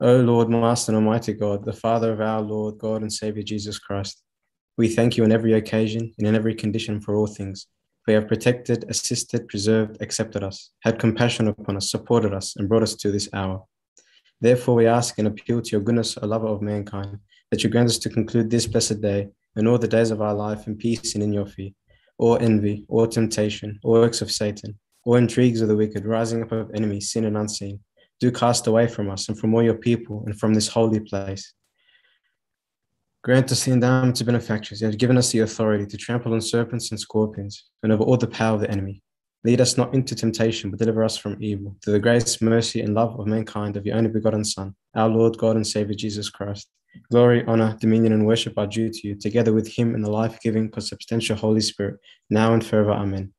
O Lord, Master and Almighty God, the Father of our Lord, God and Savior Jesus Christ, we thank you on every occasion and in every condition for all things. For you have protected, assisted, preserved, accepted us, had compassion upon us, supported us, and brought us to this hour. Therefore, we ask and appeal to your goodness, O lover of mankind, that you grant us to conclude this blessed day and all the days of our life in peace and in your fear, or envy, or temptation, or works of Satan, or intrigues of the wicked, rising up of enemies, seen and unseen do cast away from us and from all your people and from this holy place. Grant us the endowment to benefactors. You have given us the authority to trample on serpents and scorpions and over all the power of the enemy. Lead us not into temptation, but deliver us from evil. Through the grace, mercy, and love of mankind of your only begotten Son, our Lord, God, and Savior Jesus Christ. Glory, honor, dominion, and worship are due to you, together with him and the life giving, consubstantial Holy Spirit, now and forever. Amen.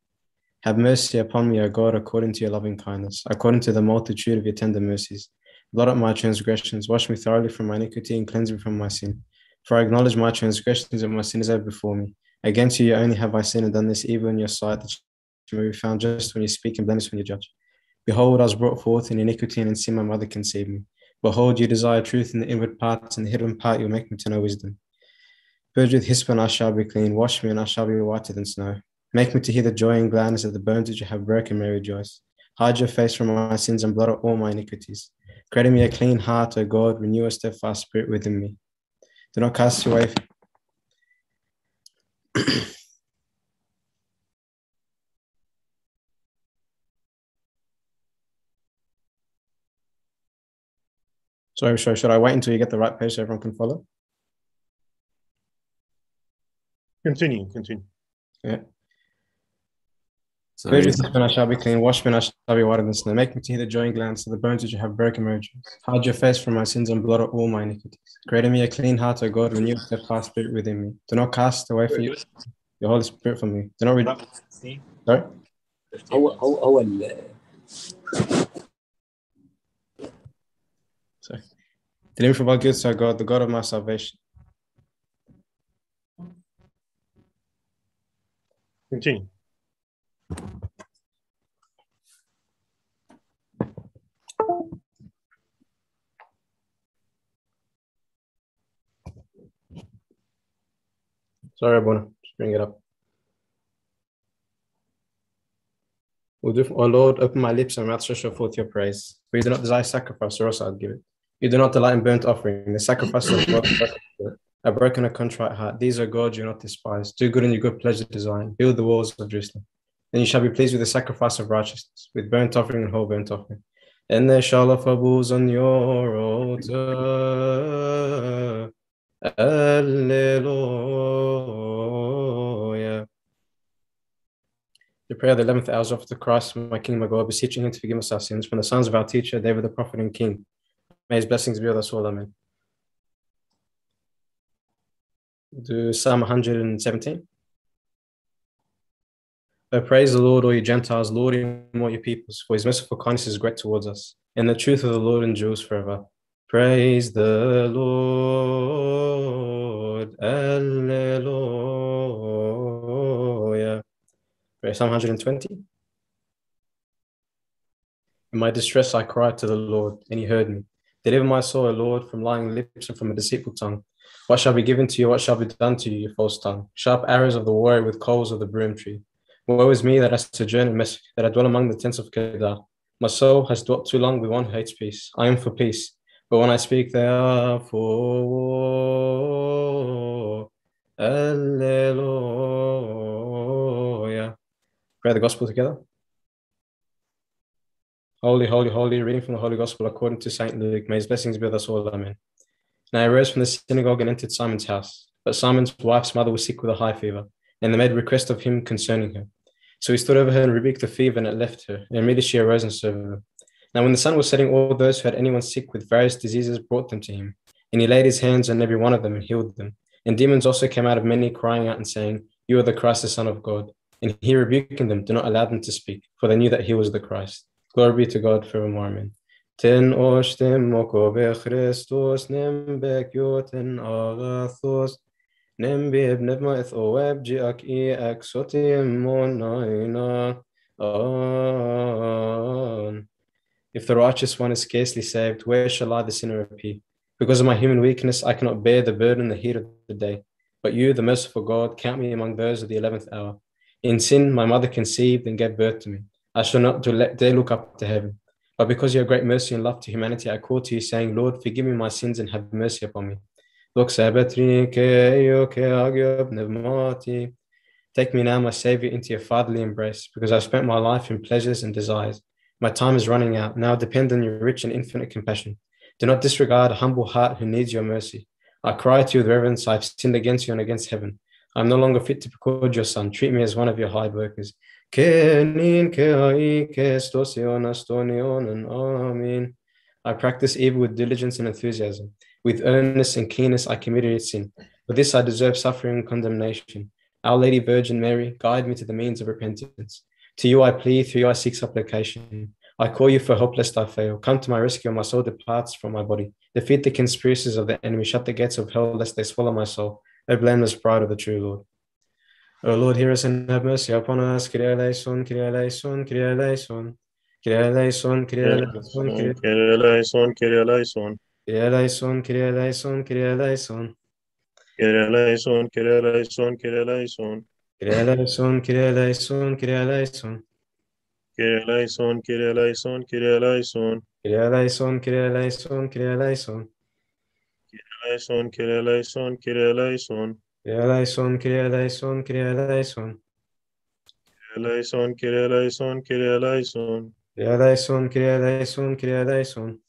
Have mercy upon me, O God, according to your loving kindness, according to the multitude of your tender mercies. Blot out my transgressions, wash me thoroughly from my iniquity, and cleanse me from my sin. For I acknowledge my transgressions and my sin is ever before me. Against you only have I sinned and done this evil in your sight, that you may be found just when you speak and blemish when you judge. Behold, I was brought forth in iniquity, and in sin my mother conceived me. Behold, you desire truth in the inward parts, and the hidden part you will make me to know wisdom. Purge with hyssop, and I shall be clean. Wash me, and I shall be whiter than snow. Make me to hear the joy and gladness of the bones which you have broken may rejoice. Hide your face from my sins and blot out all my iniquities. Create in me a clean heart, O God, renew a steadfast spirit within me. Do not cast away. sorry, sorry, should I wait until you get the right page so everyone can follow? Continue, continue. Yeah. So Purge me, I shall be clean. Wash me, I shall be whiter than snow. Make me to hear the joy glands of the bones which you have broken my Hide your face from my sins and blot out all my iniquities. Create in me a clean heart, O God, renew a steadfast spirit within me. Do not cast away from you your Holy Spirit from me. Do not read. Sorry. هو هو هو Sorry. Deliver me from all good, so God, the God of my salvation. Continue. Sorry, everyone. Just bring it up. O oh Lord, open my lips and mouth shall show forth your praise. For you do not desire sacrifice, or else I'd give it. You do not delight in burnt offering, the sacrifice of God, a broken and contrite heart. These are God you not despise. Do good in your good pleasure design. Build the walls of Jerusalem. Then you shall be pleased with the sacrifice of righteousness, with burnt offering and whole burnt offering. And there shall offer bulls on your altar. Alleluia. The prayer of the 11th hour of the Christ, my King, my God, beseeching him to forgive us our sins from the sons of our teacher, David the prophet and king. May his blessings be with us all. Amen. Do Psalm 117. Oh, praise the Lord, all you Gentiles, Lord, and all your peoples, for his merciful kindness is great towards us, and the truth of the Lord endures forever. Praise the Lord. Alleluia. Psalm 120. In my distress, I cried to the Lord, and he heard me. Deliver my soul, O Lord, from lying lips and from a deceitful tongue. What shall be given to you? What shall be done to you, you false tongue? Sharp arrows of the warrior with coals of the broom tree. Woe is me that I sojourn in Meshech, that I dwell among the tents of Kedar. My soul has dwelt too long with one who hates peace. I am for peace but when I speak, they are therefore, Alleluia. Pray the gospel together. Holy, holy, holy, reading from the Holy Gospel according to St. Luke. May his blessings be with us all. Amen. Now he rose from the synagogue and entered Simon's house. But Simon's wife's mother was sick with a high fever, and they made request of him concerning her. So he stood over her and rebuked the fever, and it left her. And immediately she arose and served her. Now, when the sun was setting, all those who had anyone sick with various diseases brought them to him. And he laid his hands on every one of them and healed them. And demons also came out of many, crying out and saying, You are the Christ, the Son of God. And he rebuking them, do not allow them to speak, for they knew that he was the Christ. Glory be to God forevermore. Amen. Ten oshtem moko Christos nem agathos nem oeb i an. If the righteous one is scarcely saved, where shall I, the sinner, appear? Because of my human weakness, I cannot bear the burden and the heat of the day. But you, the merciful God, count me among those of the eleventh hour. In sin, my mother conceived and gave birth to me. I shall not dare look up to heaven. But because of your great mercy and love to humanity, I call to you, saying, Lord, forgive me my sins and have mercy upon me. Take me now, my Savior, into your fatherly embrace, because I've spent my life in pleasures and desires. My time is running out. Now depend on your rich and infinite compassion. Do not disregard a humble heart who needs your mercy. I cry to you with reverence. I've sinned against you and against heaven. I'm no longer fit to called your son. Treat me as one of your hard workers. I practice evil with diligence and enthusiasm. With earnestness and keenness, I committed sin. For this, I deserve suffering and condemnation. Our Lady Virgin Mary, guide me to the means of repentance. To you I plead, through you I seek supplication. I call you for help lest I fail. Come to my rescue, my soul departs from my body. Defeat the conspiracies of the enemy, shut the gates of hell lest they swallow my soul. O blameless bride of the true Lord. O Lord, hear us and have mercy upon us. Kyrie eleison, Kyrie eleison, Kyrie eleison. Kyrie eleison, Kyrie eleison, Kyrie eleison, Kyrie eleison. Kyrie eleison, Kyrie eleison, Kyrie eleison. Kyrie eleison, Kyrie eleison, Kyrie eleison. Kyrie eleison, Kyrie eleison, Kyrie eleison. Kyrie eleison, Kyrie eleison, Kyrie eleison. Kyrie eleison, Kyrie eleison, Kyrie eleison. Kyrie eleison, Kyrie eleison. Kyrie eleison, Kyrie eleison, Kyrie. Eleison, Kyrie eleison, Kyrie eleison. Kyrie eleison, Kyrie eleison, Kyrie eleison.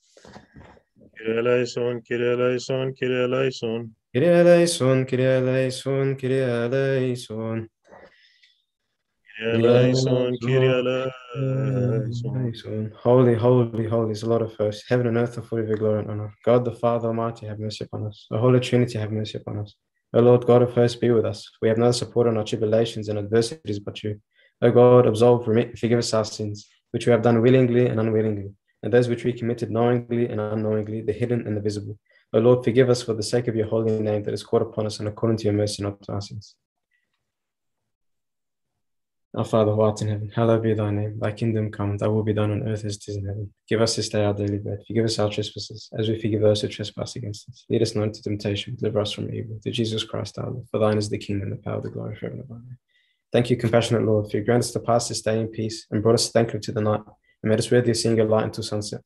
Kyrie eleison, Kyrie eleison, Kyrie eleison. Kyrie eleison, Kyrie eleison, Kyrie eleison. Kyrie eleison, Kyrie eleison. Holy, holy, holy is the Lord of hosts. Heaven and earth are full of your glory and honor. God the Father Almighty, have mercy upon us. The Holy Trinity, have mercy upon us. O Lord God of hosts, be with us. We have no support on our tribulations and adversities but you. O God, absolve, remit, forgive us our sins, which we have done willingly and unwillingly, and those which we committed knowingly and unknowingly, the hidden and the visible. O Lord, forgive us for the sake of your holy name that is called upon us and according to your mercy, not to our sins. Our Father who art in heaven, hallowed be thy name. Thy kingdom come, thy will be done on earth as it is in heaven. Give us this day our daily bread. Forgive us our trespasses, as we forgive those who trespass against us. Lead us not into temptation, deliver us from evil. To Jesus Christ our Lord, for thine is the kingdom, the power, the glory forever and ever. Thank you, compassionate Lord, for you grant us to pass this day in peace and brought us thankfully to the night and made us worthy of seeing your light until sunset.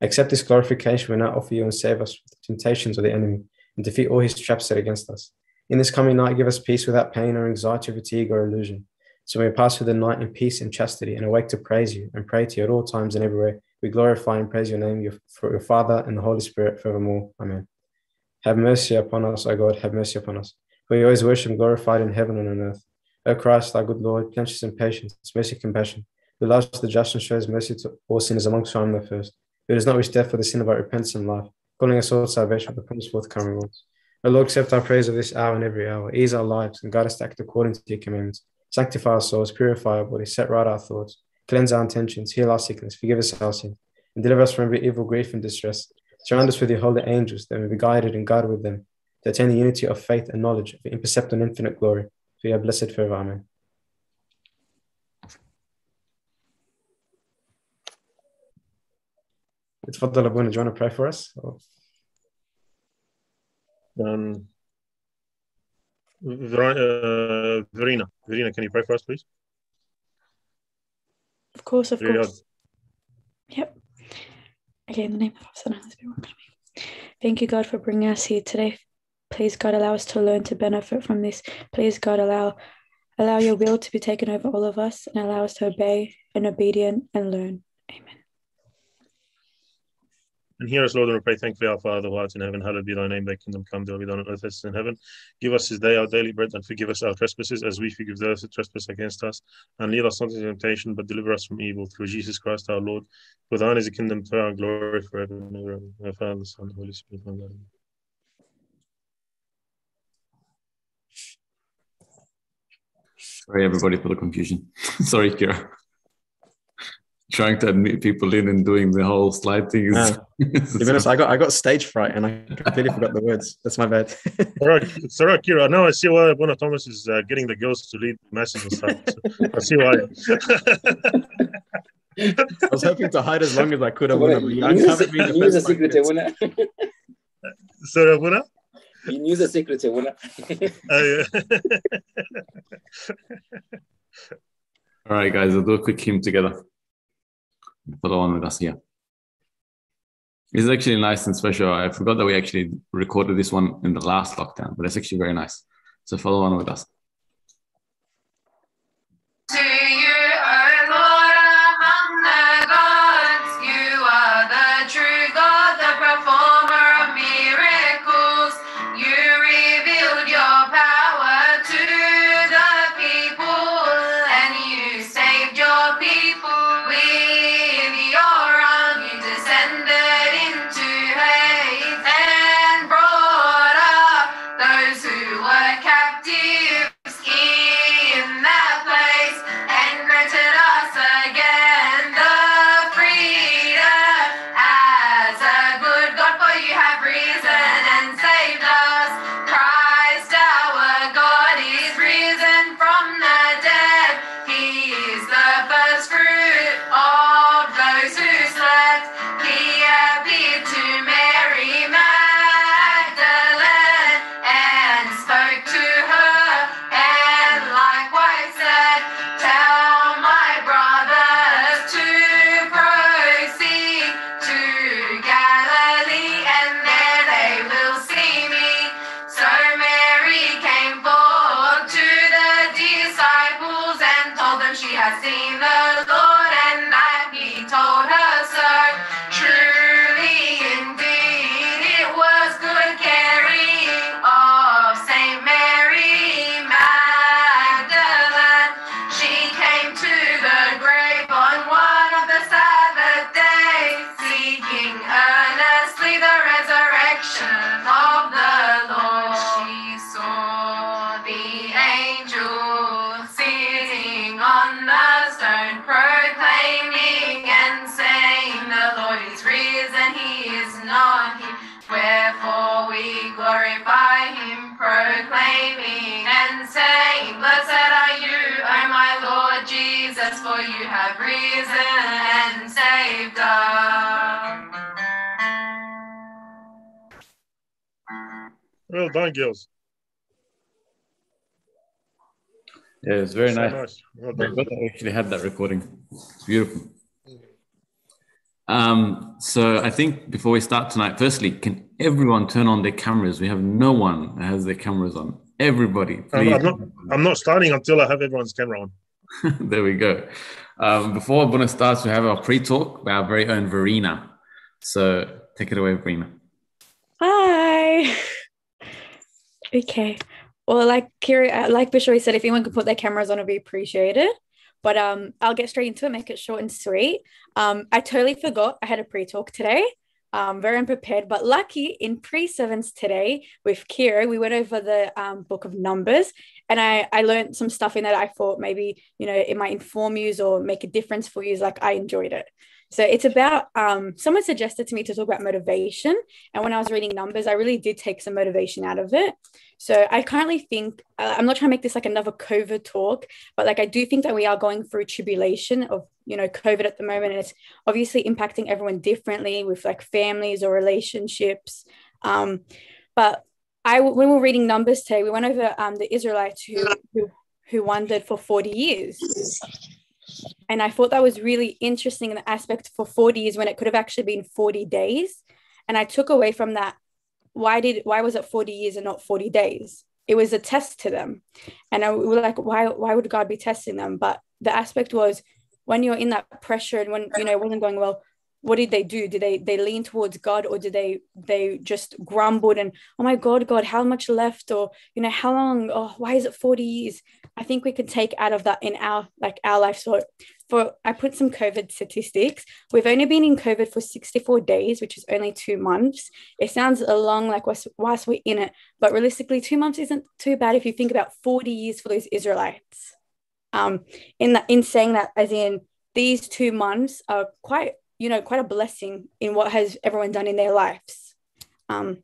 Accept this glorification we now offer you and save us from the temptations of the enemy and defeat all his traps set against us. In this coming night, give us peace without pain or anxiety, fatigue, or illusion so we pass through the night in peace and chastity and awake to praise you and pray to you at all times and everywhere. We glorify and praise your name your, for your Father and the Holy Spirit forevermore. Amen. Have mercy upon us, O God, have mercy upon us. For always worship glorified in heaven and on earth. O Christ, our good Lord, plenteous in patience, mercy, compassion, who loves the just and shows mercy to all sinners amongst whom the first, who does not wish death for the sin of our repentance and life, calling us all to salvation with the promise forthcoming words. O Lord, accept our praise of this hour and every hour, ease our lives, and guide us to act according to your commandments sanctify our souls, purify our bodies, set right our thoughts, cleanse our intentions, heal our sickness, forgive us our sins, and deliver us from every evil, grief, and distress. Surround us with your holy angels, that we may be guided and guarded with them, to attain the unity of faith and knowledge of the imperceptible and infinite glory. For you are blessed forever. Amen. تفضل ابونا do you want to pray for us or? Um, Ver- uh, Verena, Verena, can you pray for us, please? Of course, of course. Yep. Okay, in the name of the Son, and Holy Spirit, Thank you, God, for bringing us here today. Please, God, allow us to learn to benefit from this. Please, God, allow allow your will to be taken over all of us and allow us to obey and obedient and learn. Amen. And hear us, Lord, and we pray, thankfully, our Father who art in heaven, hallowed be thy name, thy kingdom come, thy will be done on earth as in heaven. Give us this day our daily bread, and forgive us our trespasses, as we forgive those who trespass against us. And lead us not into temptation, but deliver us from evil, through Jesus Christ our Lord. For thine is the kingdom, power, and glory forever and ever. Our Father, Son, Holy Spirit. Amen. Sorry, everybody, for the confusion. Sorry, Kira. Trying to admit people in and doing the whole slide thing. Is, To be honest, I got I got stage fright and I completely forgot the words. That's my bad. All right, it's all right, Kira. Now I see why Bona Thomas is uh, getting the girls to lead the message and stuff. So I see why. I was hoping to hide as long as I could. I Bueno, would have. you I knew the, covered me the knew the first secret, minutes. Sorry, Abuna? You knew the secret, Abuna. Uh, All right, guys, we'll do a quick hymn together. Follow on with us here. This is actually nice and special. I forgot that we actually recorded this one in the last lockdown, but it's actually very nice. So follow on with us. Risen and saved us. well done, girls. Yeah, it's very So nice. nice. Well I'm done. I actually had that recording. It's beautiful. Um, so I think before we start tonight, firstly, can everyone turn on their cameras? We have no one that has their cameras on. Everybody, please. I'm not. I'm not starting until I have everyone's camera on. there we go. Um, before Abuna starts, we have our pre-talk by our very own Verena. So take it away, Verena. Hi. okay. Well, like Kira, uh, like Bishoy said, if anyone could put their cameras on, it'd be appreciated. But um, I'll get straight into it, make it short and sweet. Um, I totally forgot I had a pre-talk today. Um, very unprepared, but lucky in pre-sevens today with Kira, we went over the um, book of Numbers, and I I learned some stuff in that I thought maybe you know it might inform you or make a difference for you. Like I enjoyed it. So it's about um, someone suggested to me to talk about motivation, and when I was reading Numbers, I really did take some motivation out of it. So I currently think uh, I'm not trying to make this like another COVID talk, but like I do think that we are going through tribulation of you know COVID at the moment, and it's obviously impacting everyone differently with like families or relationships. Um, but I when we were reading Numbers today, we went over um, the Israelites who who who wandered for 40 years. And I thought that was really interesting in the aspect for 40 years when it could have actually been 40 days. And I took away from that why did why was it 40 years and not 40 days? It was a test to them. And I were like, why why would God be testing them? But the aspect was when you're in that pressure and when you know it wasn't going well, what did they do? Did they they lean towards God or did they they just grumbled and oh my God, God, how much left? Or you know, how long? Oh, why is it 40 years? I think we could take out of that in our like our life. So for I put some COVID statistics. We've only been in COVID for 64 days, which is only two months. It sounds a long like whilst, we're in it, but realistically, two months isn't too bad if you think about 40 years for those Israelites. Um, in that in saying that, as in these two months are quite, you know, quite a blessing in what has everyone done in their lives. Um,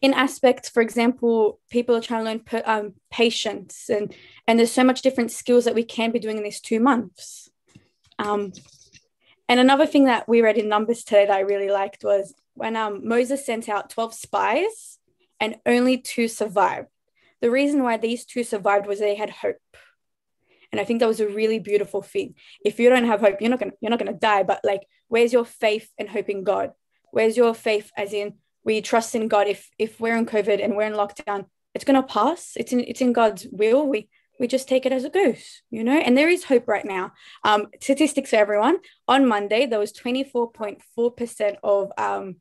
in aspects, for example, people are trying to learn per, um, patience, and and there's so much different skills that we can be doing in these two months. Um, And another thing that we read in Numbers today that I really liked was when um, Moses sent out 12 spies and only two survived. The reason why these two survived was they had hope. And I think that was a really beautiful thing. If you don't have hope, you're not gonna you're not gonna die. But like, where's your faith and hope in God? Where's your faith as in we trust in God if if we're in COVID and we're in lockdown, it's gonna pass. It's in it's in God's will. We we just take it as it goes, you know. And there is hope right now. Um, statistics for everyone. On Monday, there was 24.4 percent of um,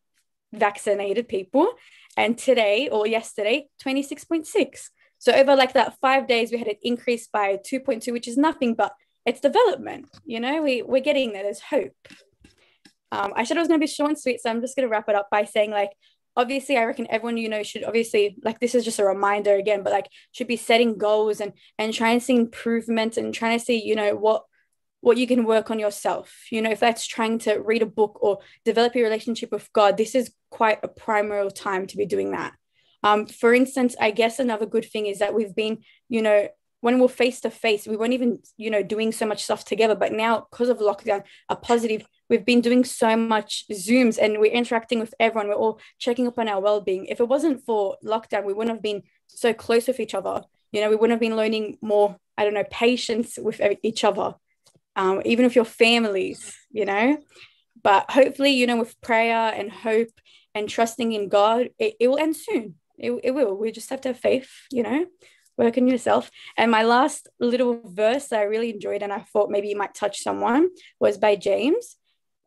vaccinated people, and today or yesterday, 26.6. So over like that five days, we had an increase by 2.2, which is nothing, but it's development. You know, we we're getting there. There's hope. Um, I said it was going to be short and sweet, so I'm just going to wrap it up by saying like obviously i reckon everyone you know should obviously like this is just a reminder again but like should be setting goals and and trying to see improvement and trying to see you know what what you can work on yourself you know if that's trying to read a book or develop your relationship with god this is quite a primary time to be doing that um, for instance i guess another good thing is that we've been you know when we're face to face we weren't even you know doing so much stuff together. But now because of lockdown a positive. We've been doing so much zooms and we're interacting with everyone. We're all checking up on our well-being. If it wasn't for lockdown we wouldn't have been so close with each other. You know we wouldn't have been learning more i don't know patience with each other um, even with your families you know? But hopefully you know with prayer and hope and trusting in god it, it will end soon it, it will we just have to have faith you know work on yourself. And my last little verse that I really enjoyed and I thought maybe you might touch someone was by James.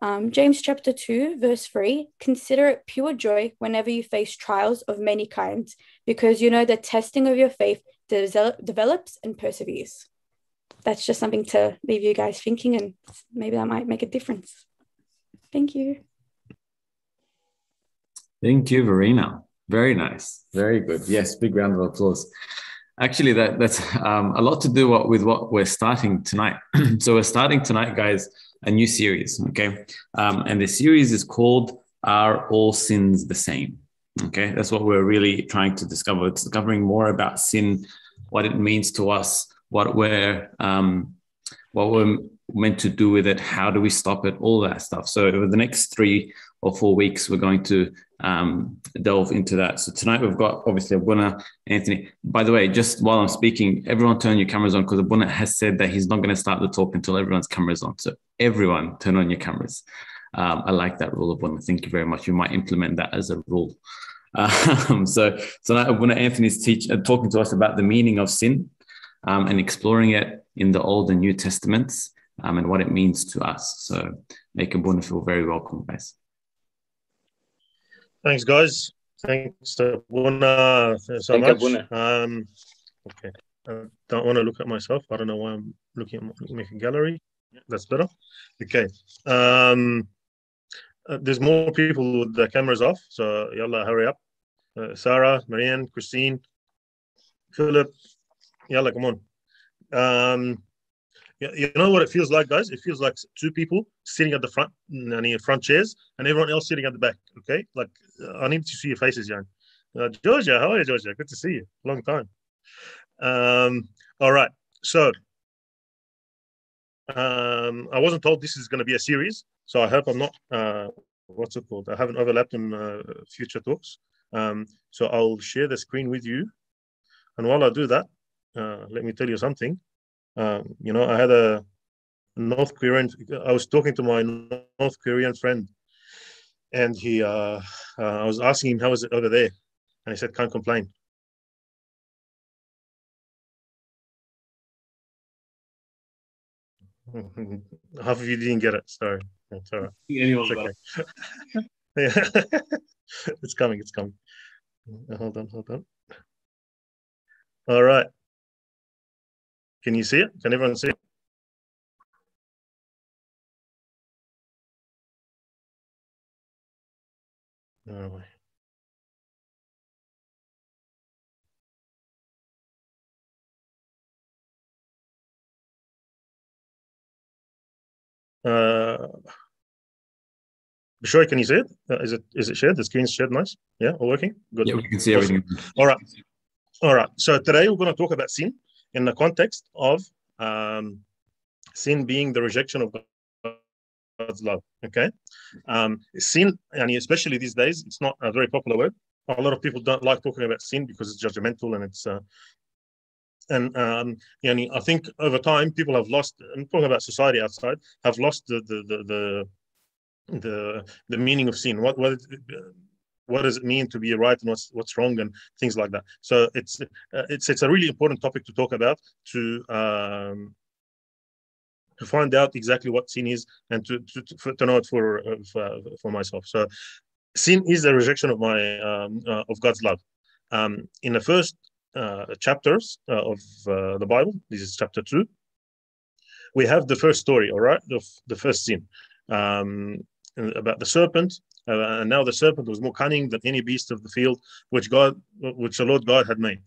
Um, James chapter 2, verse 3 Consider it pure joy whenever you face trials of many kinds, because you know the testing of your faith de- develops and perseveres. That's just something to leave you guys thinking, and maybe that might make a difference. Thank you. Thank you, Verena. Very nice. Very good. Yes, big round of applause. Actually, that that's um, a lot to do what, with what we're starting tonight. so we're starting tonight, guys, a new series. Okay, um, and the series is called "Are All Sins the Same?" Okay, that's what we're really trying to discover. It's discovering more about sin, what it means to us, what we're um, what we're meant to do with it, how do we stop it, all that stuff. So over the next three or four weeks, we're going to um, delve into that. So tonight we've got obviously Abuna, Anthony. By the way, just while I'm speaking, everyone turn your cameras on because Abuna has said that he's not going to start the talk until everyone's cameras on. So everyone turn on your cameras. Um, I like that rule, Abuna. Thank you very much. You might implement that as a rule. Um, so tonight Abuna Anthony's teach, uh, talking to us about the meaning of sin um, and exploring it in the Old and New Testaments um, and what it means to us. So make Abuna feel very welcome, guys. Thanks, guys. Thanks, Abuna, so Thank much. Abuna. Um, okay. I don't want to look at myself. I don't know why I'm looking at my make a gallery. That's better. Okay. Um, uh, there's more people with the cameras off, so yalla, hurry up. Uh, Sarah, Marianne, Christine, Philip, yalla, come on. Um, yeah, you know what it feels like, guys? It feels like two people sitting at the front, any front chairs, and everyone else sitting at the back. Okay, like I need to see your faces, Jan. Uh, Georgia, how are you, Georgia? Good to see you. Long time. Um, all right. So um, I wasn't told this is going to be a series, so I hope I'm not. Uh, what's it called? I haven't overlapped in uh, future talks. Um, so I'll share the screen with you, and while I do that, uh, let me tell you something. Um, you know, I had a North Korean. I was talking to my North Korean friend, and he. Uh, uh, I was asking him how is it over there, and he said can't complain. Half of you didn't get it. Sorry, it's all right. It's okay. yeah. it's coming. It's coming. Hold on. Hold on. All right. Can you see it? Can everyone see it? Oh, Uh, Bishoy, can you see it? Uh, is it is it shared? The screen's shared. Nice. Yeah, all working. Good. Yeah, we can see Awesome. everything. All right. All right. So today we're going to talk about sin in the context of um, sin being the rejection of God's love. Okay, um, sin, and especially these days, it's not a very popular word. A lot of people don't like talking about sin because it's judgmental and it's. Uh, and um, I think over time people have lost. I'm talking about society outside have lost the the the the, the, the meaning of sin. What what what does it mean to be right and what's what's wrong and things like that. So it's uh, it's it's a really important topic to talk about to um, to find out exactly what sin is and to to, to, to know it for, uh, for, for myself. So sin is the rejection of my um, uh, of God's love. Um, in the first uh, chapters uh, of uh, the Bible, this is chapter two. We have the first story, all right, of the first sin um, about the serpent uh, and now the serpent was more cunning than any beast of the field which God, which the Lord God had made.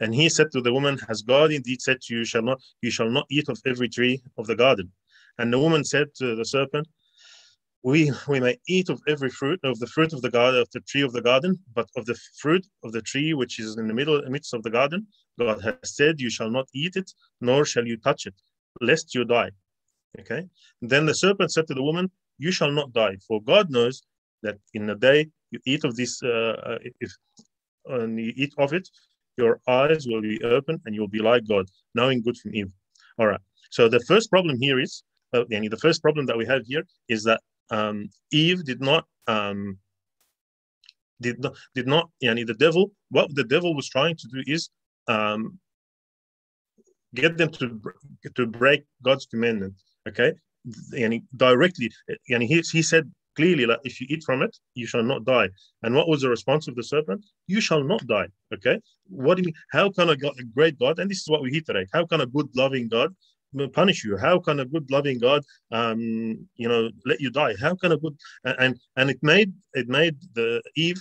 And he said to the woman, Has God indeed said to you, shall not you shall not eat of every tree of the garden? And the woman said to the serpent, We we may eat of every fruit of the fruit of the garden of the tree of the garden, but of the fruit of the tree which is in the middle midst of the garden, God has said, You shall not eat it, nor shall you touch it, lest you die. Okay. Then the serpent said to the woman, You shall not die, for God knows that in a day you eat of this, uh, if and you eat of it, your eyes will be open and you'll be like God, knowing good from evil. All right. So the first problem here is, uh, the first problem that we have here is that um, Eve did not um, did not did not yani the devil what the devil was trying to do is um, get them to to break God's commandment. Okay, and directly, and he he said clearly like if you eat from it you shall not die. And what was the response of the serpent? You shall not die okay? What do you mean? How can a, God, a great god and this is what we hear today how can a good loving god punish you? How can a good loving god um you know let you die? How can a good and and it made it made the eve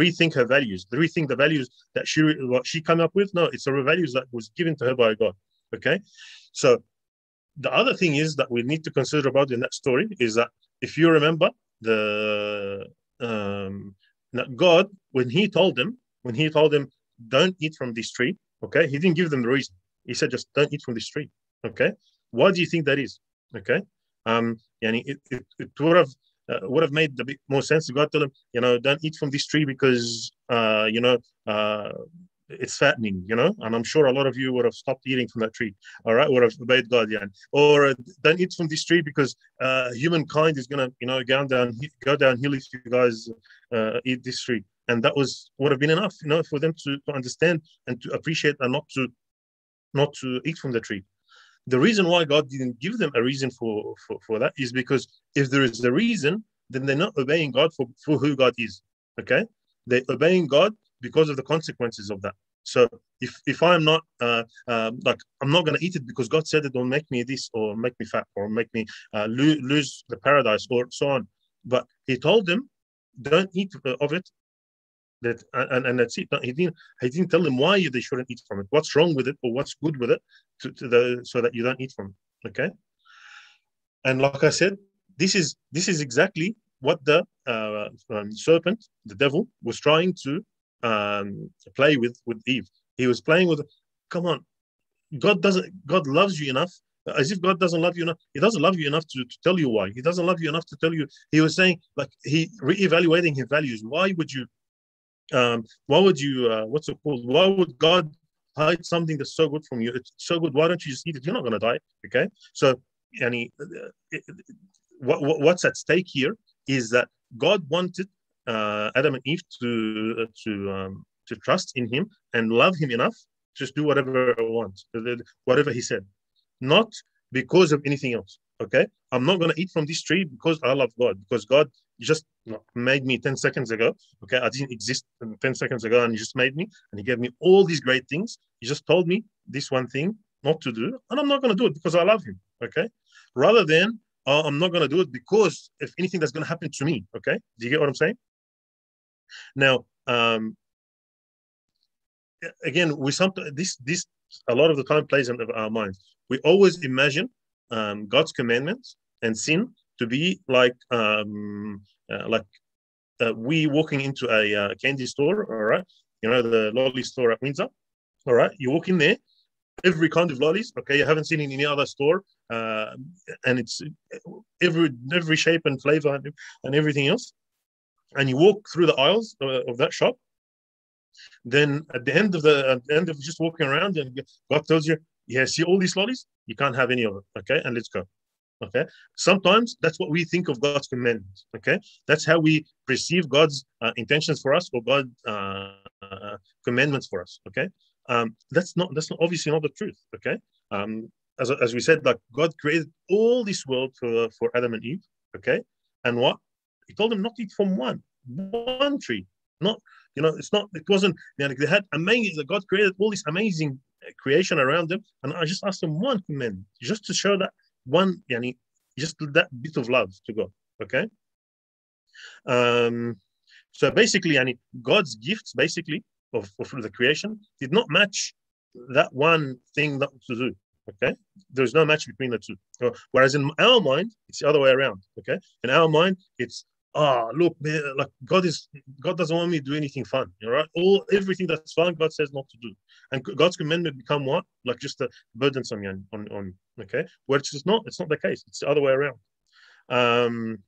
rethink her values rethink the values that she what she came up with? No it's the values that was given to her by god okay? So the other thing is that we need to consider about in that story is that if you remember the um, God when He told them when He told them don't eat from this tree. Okay, He didn't give them the reason. He said just don't eat from this tree. Okay, why do you think that is? Okay, um, and it, it, it would have uh, would have made a bit more sense to God tell them, you know, don't eat from this tree because, uh, you know, uh, it's fattening, you know, and I'm sure a lot of you would have stopped eating from that tree, all right, would have obeyed God, yeah, or uh, don't eat from this tree because uh, humankind is gonna, you know, go down, go downhill if you guys uh, eat this tree, and that was would have been enough, you know, for them to, to understand and to appreciate and not to, not to eat from the tree. The reason why God didn't give them a reason for for, for that is because if there is a reason, then they're not obeying God for, for who God is. Okay, they're obeying God because of the consequences of that. So if if I'm not uh, uh, like I'm not going to eat it because God said it will make me this or make me fat or make me uh, lo- lose the paradise or so on. But He told them, don't eat of it. That and, and that's it. He didn't he didn't tell them why they shouldn't eat from it. What's wrong with it or what's good with it to, to the so that you don't eat from it. Okay. And like I said, this is this is exactly what the uh, um, serpent, the devil, was trying to um, play with with Eve. He was playing with. Come on, God doesn't. God loves you enough. As if God doesn't love you enough. He doesn't love you enough to, to tell you why. He doesn't love you enough to tell you. He was saying like he reevaluating his values. Why would you? Um, why would you? Uh, what's it called? Why would God hide something that's so good from you? It's so good. Why don't you just eat it? You're not to die. Okay. So, any uh, what, what's at stake here is that God wanted uh, Adam and Eve to uh, to um, to trust in Him and love Him enough, just do whatever I want, whatever He said, not because of anything else. Okay, I'm not gonna eat from this tree because I love God, because God just made me 10 seconds ago. Okay, I didn't exist 10 seconds ago, and He just made me, and He gave me all these great things. He just told me this one thing not to do, and I'm not gonna do it because I love Him. Okay, rather than oh, I'm not gonna do it because if anything that's gonna happen to me. Okay, do you get what I'm saying? Now, um, again, we sometimes this this a lot of the time plays in our minds. We always imagine um, God's commandments and sin to be like um, uh, like uh, we walking into a uh, candy store, all right? You know the lolly store at Windsor, all right? You walk in there, every kind of lollies. Okay, you haven't seen in any other store, uh, and it's every every shape and flavor and, and everything else. And you walk through the aisles uh, of that shop. Then at the end of the at the end of just walking around, and God tells you, "Yeah, see all these lollies? You can't have any of them. Okay, and let's go." Okay, sometimes that's what we think of God's commandments. Okay, that's how we perceive God's uh, intentions for us or God's uh, uh, commandments for us. Okay, um, that's not that's not obviously not the truth. Okay, um, as, as we said, like God created all this world for for Adam and Eve. Okay, and what He told them not to eat from one one tree. Not you know, it's not. It wasn't. You know, they had amazing. That God created all this amazing creation around them, and I just asked them one commandment, just to show that one, yani, just that bit of love to God. Okay. Um, so basically, yani, God's gifts, basically, of, of the creation, did not match that one thing that to do. Okay, there's no match between the two. Whereas in our mind, it's the other way around. Okay, in our mind, it's ah, look, man, like God is God doesn't want me to do anything fun. All right, all everything that's fun, God says not to do, and God's commandment become what? Like just a burdensome on on, on okay, where it's just not. It's not the case. It's the other way around. Um,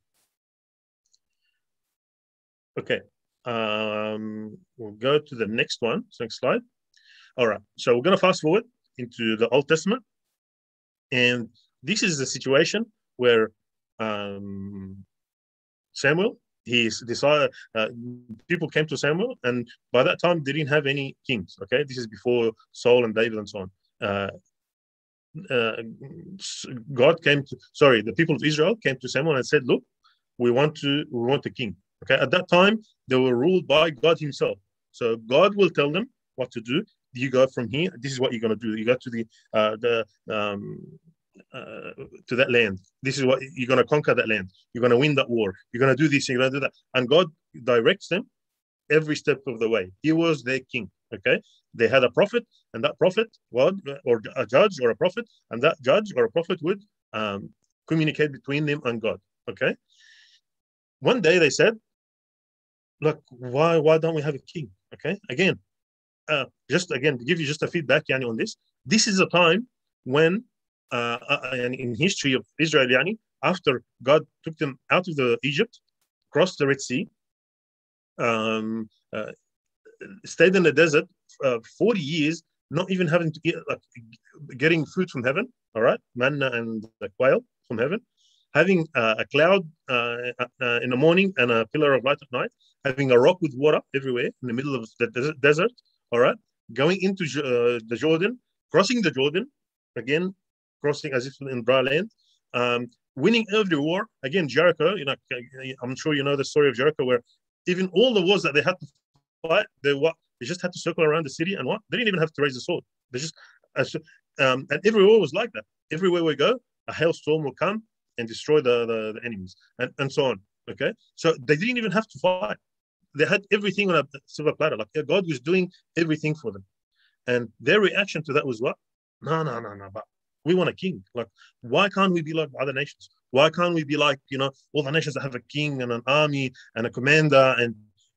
okay, um, we'll go to the next one. Next slide. All right, so we're going to fast forward into the Old Testament, and this is the situation where um, Samuel. He decided uh, people came to Samuel, and by that time they didn't have any kings. Okay, this is before Saul and David and so on. Uh, uh, God came to sorry, the people of Israel came to Samuel and said, "Look, we want to we want a king." Okay, at that time they were ruled by God Himself. So God will tell them what to do. You go from here. This is what you're going to do. You go to the uh, the um, uh, to that land. This is what you're going to conquer that land. You're going to win that war. You're going to do this. You're going to do that. And God directs them every step of the way. He was their king. Okay. They had a prophet, and that prophet, well, or a judge or a prophet, and that judge or a prophet would um, communicate between them and God. Okay. One day they said, "Look, why why don't we have a king?" Okay. Again, uh, just again to give you just a feedback, Yani, on this. This is a time when uh, uh, in history of Israel, yani, after God took them out of the Egypt, crossed the Red Sea, um, uh, stayed in the desert uh, 40 years, not even having to get like getting food from heaven, all right, manna and the quail from heaven, having uh, a cloud uh, in the morning and a pillar of light at night, having a rock with water everywhere in the middle of the desert, all right, going into the Jordan, crossing the Jordan, again, crossing as if in dry land, um, winning every war. Again, Jericho, you know, I'm sure you know the story of Jericho, where even all the wars that they had to fight, they what they just had to circle around the city and what they didn't even have to raise the sword. They just um, and every war was like that. Everywhere we go, a hailstorm will come and destroy the, the, the enemies and, and so on. Okay, so they didn't even have to fight. They had everything on a silver platter. Like God was doing everything for them, and their reaction to that was what? No, no, no, no. But we want a king. Like, why can't we be like other nations? Why can't we be like, you know, all the nations that have a king and an army and a commander and,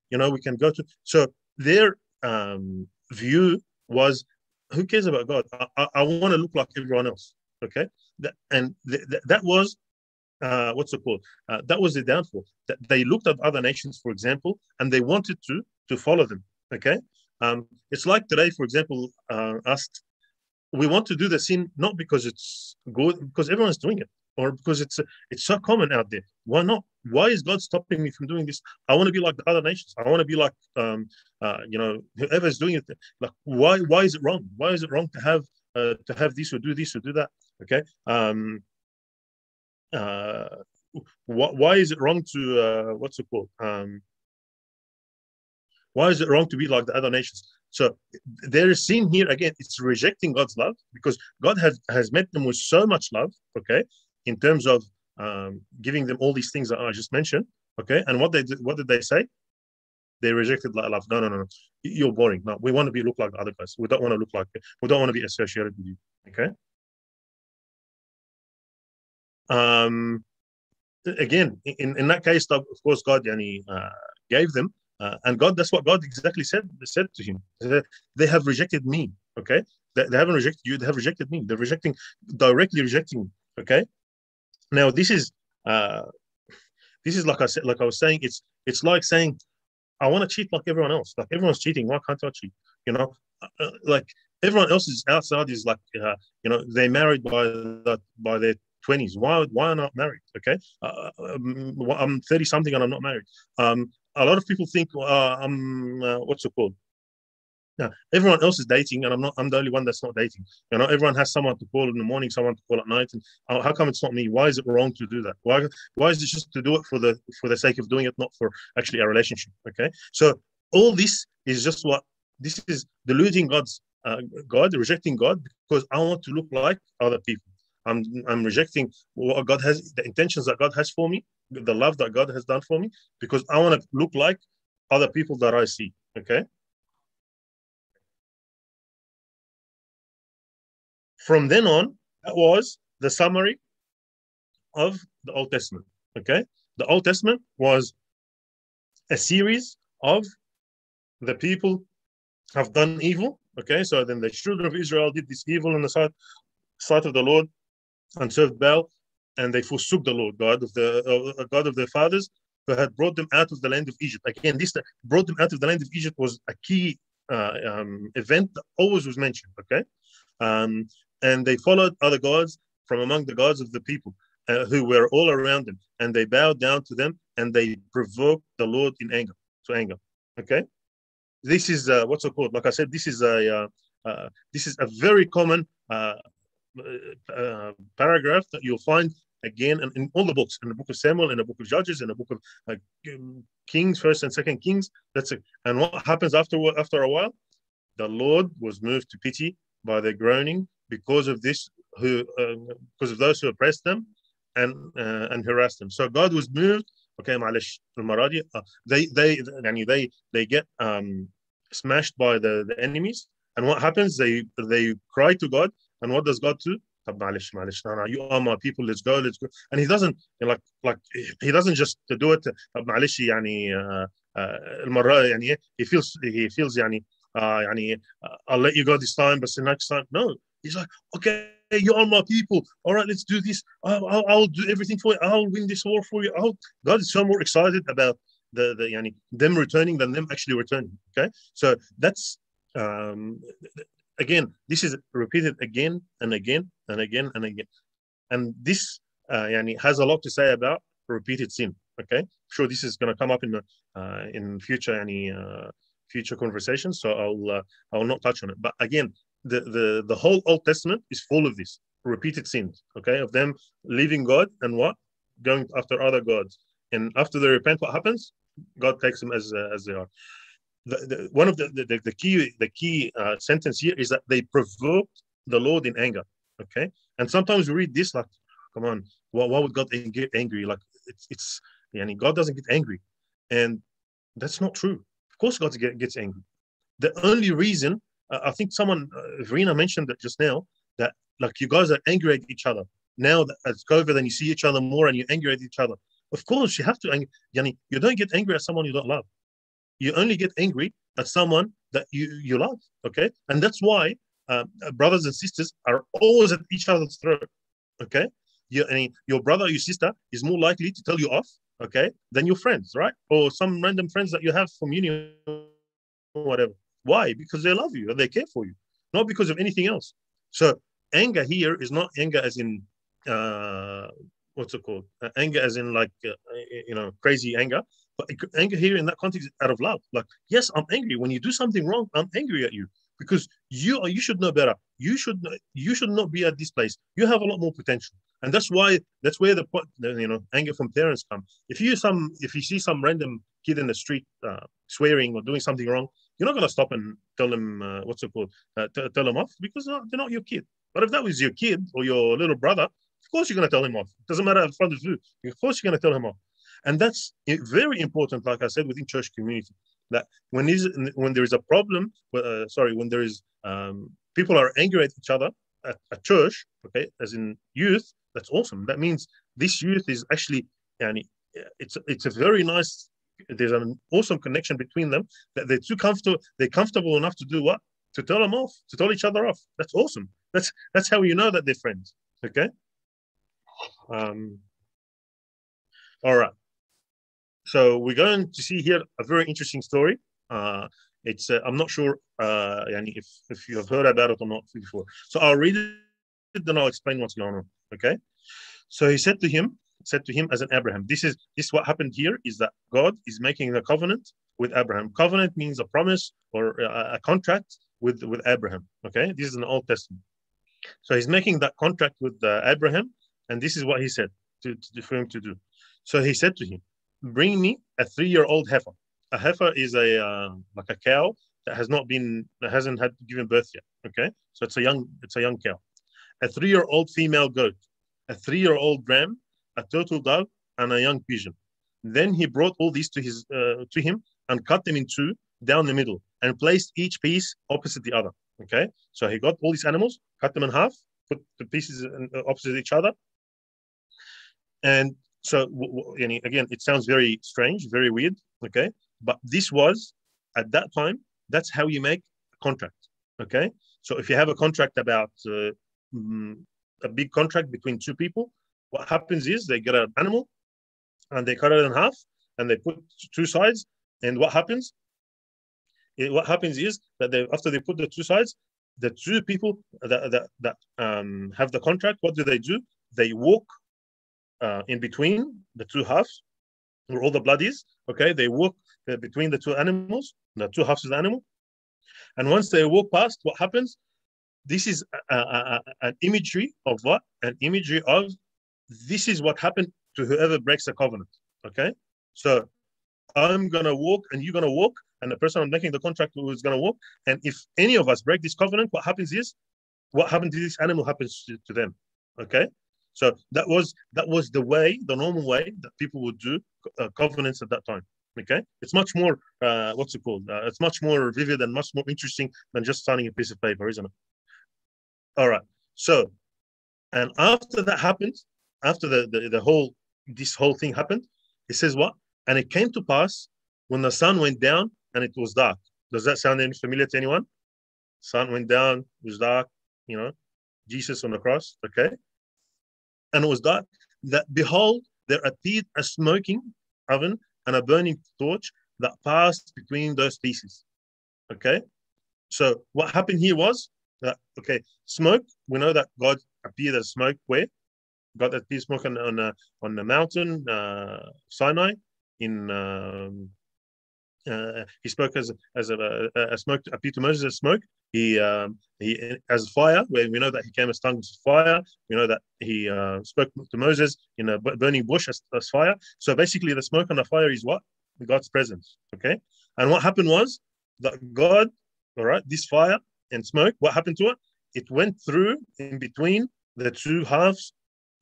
you know, we can go to. So their um, view was, who cares about God? I, I, I want to look like everyone else. Okay. That, and th- th- that was, uh, what's it called? Uh, that was the downfall. That they looked at other nations, for example, and they wanted to to follow them. Okay. Um, it's like today, for example, uh, asked we want to do the sin not because it's good, because everyone's doing it, or because it's it's so common out there. Why not? Why is God stopping me from doing this? I want to be like the other nations. I want to be like, um, uh, you know, whoever's doing it. Like, why? Why is it wrong? Why is it wrong to have uh, to have this or do this or do that? Okay. Um, uh, wh- why is it wrong to uh, what's it called? Um, why is it wrong to be like the other nations? So there is seen here again, it's rejecting God's love because God has, has met them with so much love, okay, in terms of um, giving them all these things that I just mentioned, okay. And what they did, what did they say? They rejected love. No, no, no, no. You're boring. No, we want to be look like other guys. We don't want to look like. We don't want to be associated with you. Okay. Um. Again, in, in that case, of course, God, yani, uh, gave them uh, and God, that's what God exactly said said to him. They have rejected me. Okay, They, they haven't rejected you. They have rejected me. They're rejecting directly rejecting me. Okay. Now this is uh, this is like I said, like I was saying, it's it's like saying I want to cheat like everyone else. Like everyone's cheating. Why can't I cheat? You know, uh, uh, like everyone else is outside is like uh, you know they're married by the, by their 20s why why not married okay uh, um, i'm 30 something and i'm not married um a lot of people think uh, i'm uh, what's it called yeah, everyone else is dating, and I'm not. I'm the only one that's not dating. You know, everyone has someone to call in the morning, someone to call at night, and uh, how come it's not me? Why is it wrong to do that? Why? Why is it just to do it for the for the sake of doing it, not for actually a relationship? Okay, so all this is just what this is deluding God's uh, God, rejecting God because I want to look like other people. I'm I'm rejecting what God has, the intentions that God has for me, the love that God has done for me, because I want to look like other people that I see. Okay. From then on, that was the summary of the Old Testament. Okay. The Old Testament was a series of the people have done evil. Okay, so then the children of Israel did this evil in the sight, sight of the Lord and served Baal, and they forsook the Lord God of the uh, God of their fathers, who had brought them out of the land of Egypt. Again, this brought them out of the land of Egypt was a key uh, um, event that always was mentioned. Okay, um, and they followed other gods from among the gods of the people. Uh, who were all around them, and they bowed down to them, and they provoked the Lord in anger, to anger. Okay, this is uh, what's called? Like I said, this is a uh, uh, this is a very common uh, uh, paragraph that you'll find again in, in, all the books, in the book of Samuel, in the book of Judges, in the book of uh, Kings, First and Second Kings. That's it. And what happens after after a while? The Lord was moved to pity by their groaning because of this, who because of those who oppressed them and and harassed them. So God was moved okay معلش المره دي they they يعني they they get um, smashed by the, the enemies and what happens they they cry to God and what does God do طب معلش معلش no, no, you are my people let's go let's go and he doesn't like like he doesn't just do it طب معلش يعني uh, uh, المره يعني he feels he feels يعني uh, يعني uh, I'll let you go this time but the next time no he's like okay hey, you're all my people. All right, let's do this. I'll, I'll, I'll, do everything for you. I'll win this war for you. I'll, God is so more excited about the, the yani, them returning than them actually returning. Okay, so that's um, again, this is repeated again and again and again and again, and this uh, yani, has a lot to say about repeated sin. Okay, sure, this is going to come up in the uh, in future any uh, future conversations, so I'll uh, I will not touch on it. But again, the, the, the whole Old Testament is full of this repeated sins, okay, of them leaving God and what? Going after other gods. And after they repent, what happens? God takes them as, uh, as they are. The, the, one of the, the, the key the key uh, sentence here is that they provoked the Lord in anger. Okay, and sometimes we read this like, come on, why, why would God get angry? Like it's it's yani God doesn't get angry, and that's not true. Of course, God gets angry. The only reason I think someone, uh, Verena mentioned that just now, that like you guys are angry at each other. Now that it's COVID and you see each other more and you're angry at each other. Of course, you have to, yani, you don't get angry at someone you don't love. You only get angry at someone that you, you love, okay? And that's why um, brothers and sisters are always at each other's throat, okay? You, I mean, your brother or your sister is more likely to tell you off, okay, than your friends, right? Or some random friends that you have from uni or whatever. Why? Because they love you and they care for you, not because of anything else. So anger here is not anger as in uh, what's it called? Uh, anger as in like uh, you know crazy anger, but anger here in that context out of love. Like yes, I'm angry when you do something wrong. I'm angry at you because you are, you should know better. You should you should not be at this place. You have a lot more potential, and that's why that's where the you know anger from parents come. If you some if you see some random kid in the street uh, swearing or doing something wrong, you're not going to stop and tell them uh, what's it called, uh, t- tell them off because they're not your kid. But if that was your kid or your little brother, of course you're going to tell him off. It doesn't matter in front of you. Of course you're going to tell him off. And that's very important, like I said, within church community. That when is when there is a problem, uh, sorry, when there is um, people are angry at each other at, at church, okay, as in youth, that's awesome. That means this youth is actually, and it's it's a very nice there's an awesome connection between them that they're too comfortable they're comfortable enough to do what to tell them off, to tell each other off. That's awesome. That's that's how you know that they're friends. Okay. Um, all right. So we're going to see here a very interesting story. Uh, it's uh, I'm not sure uh, if if you have heard about it or not before. So I'll read it, then I'll explain what's going on. Okay. So he said to him, said to him as an Abraham. This is this what happened here is that God is making a covenant with Abraham. Covenant means a promise or a, a contract with with Abraham. Okay, this is an Old Testament. So he's making that contract with uh, Abraham, and this is what he said to, to for him to do. So he said to him, "Bring me a three-year-old heifer. A heifer is a uh, like a cow that has not been that hasn't had given birth yet. Okay, so it's a young it's a young cow. A three-year-old female goat, a three-year-old ram, a turtle dove, and a young pigeon. Then he brought all these to his uh, to him and cut them in two down the middle and placed each piece opposite the other. Okay, so he got all these animals, cut them in half, put the pieces opposite each other, and so again, it sounds very strange, very weird. Okay, but this was at that time. That's how you make a contract. Okay, so if you have a contract about uh, mm, a big contract between two people, what happens is they get an animal and they cut it in half and they put two sides. And what happens? It, what happens is that they after they put the two sides, the two people that that, that um, have the contract, what do they do? They walk uh, in between the two halves, where all the blood is. Okay, they walk uh, between the two animals, the two halves of the animal, and once they walk past, what happens? This is a, a, a, an imagery of what? An imagery of this is what happened to whoever breaks the covenant. Okay, so I'm gonna walk and you're gonna walk, and the person I'm making the contract with is gonna walk. And if any of us break this covenant, what happens is, what happened to this animal happens to, to them. Okay, so that was that was the way, the normal way that people would do uh, covenants at that time. Okay, it's much more uh, what's it called? Uh, it's much more vivid and much more interesting than just signing a piece of paper, isn't it? All right. So, and after that happened, after the, the, the whole this whole thing happened, it says what? And it came to pass when the sun went down and it was dark. Does that sound any familiar to anyone? Sun went down, it was dark, you know, Jesus on the cross, okay? And it was dark. That behold, there appeared a smoking oven and a burning torch that passed between those pieces. Okay. So what happened here was that okay, smoke, we know that God appeared as smoke where? God appeared smoke on on, uh, on the mountain uh, Sinai. In um, uh, he spoke as as a, a, smoke appeared to Moses as smoke. He um, he as fire. Where we know that he came as tongues of fire. We know that he uh, spoke to Moses in a burning bush as, as fire. So basically, the smoke and the fire is what God's presence. Okay, and what happened was that God, all right, this fire and smoke. What happened to it? It went through in between the two halves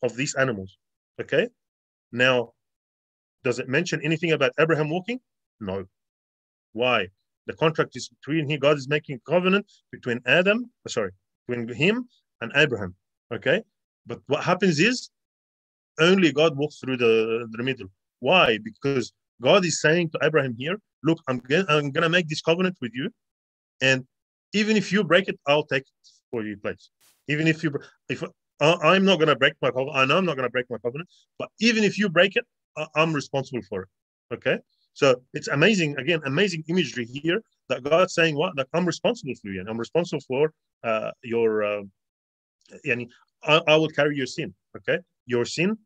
of these animals. Okay. Now, does it mention anything about Abraham walking? No. Why? The contract is between him. God is making a covenant between Adam, uh, sorry, between him and Abraham. Okay. But what happens is only God walks through the, the middle. Why? Because God is saying to Abraham here, look, I'm going I'm gonna make this covenant with you. And even if you break it, I'll take it for you place. Even if you if I'm not going to break my covenant. I know I'm not to break my covenant, but even if you break it, I'm responsible for it. Okay. So it's amazing, again, amazing imagery here that God's saying what? That I'm responsible for you and I'm responsible for uh, your, uh, and I, I will carry your sin. Okay. Your sin.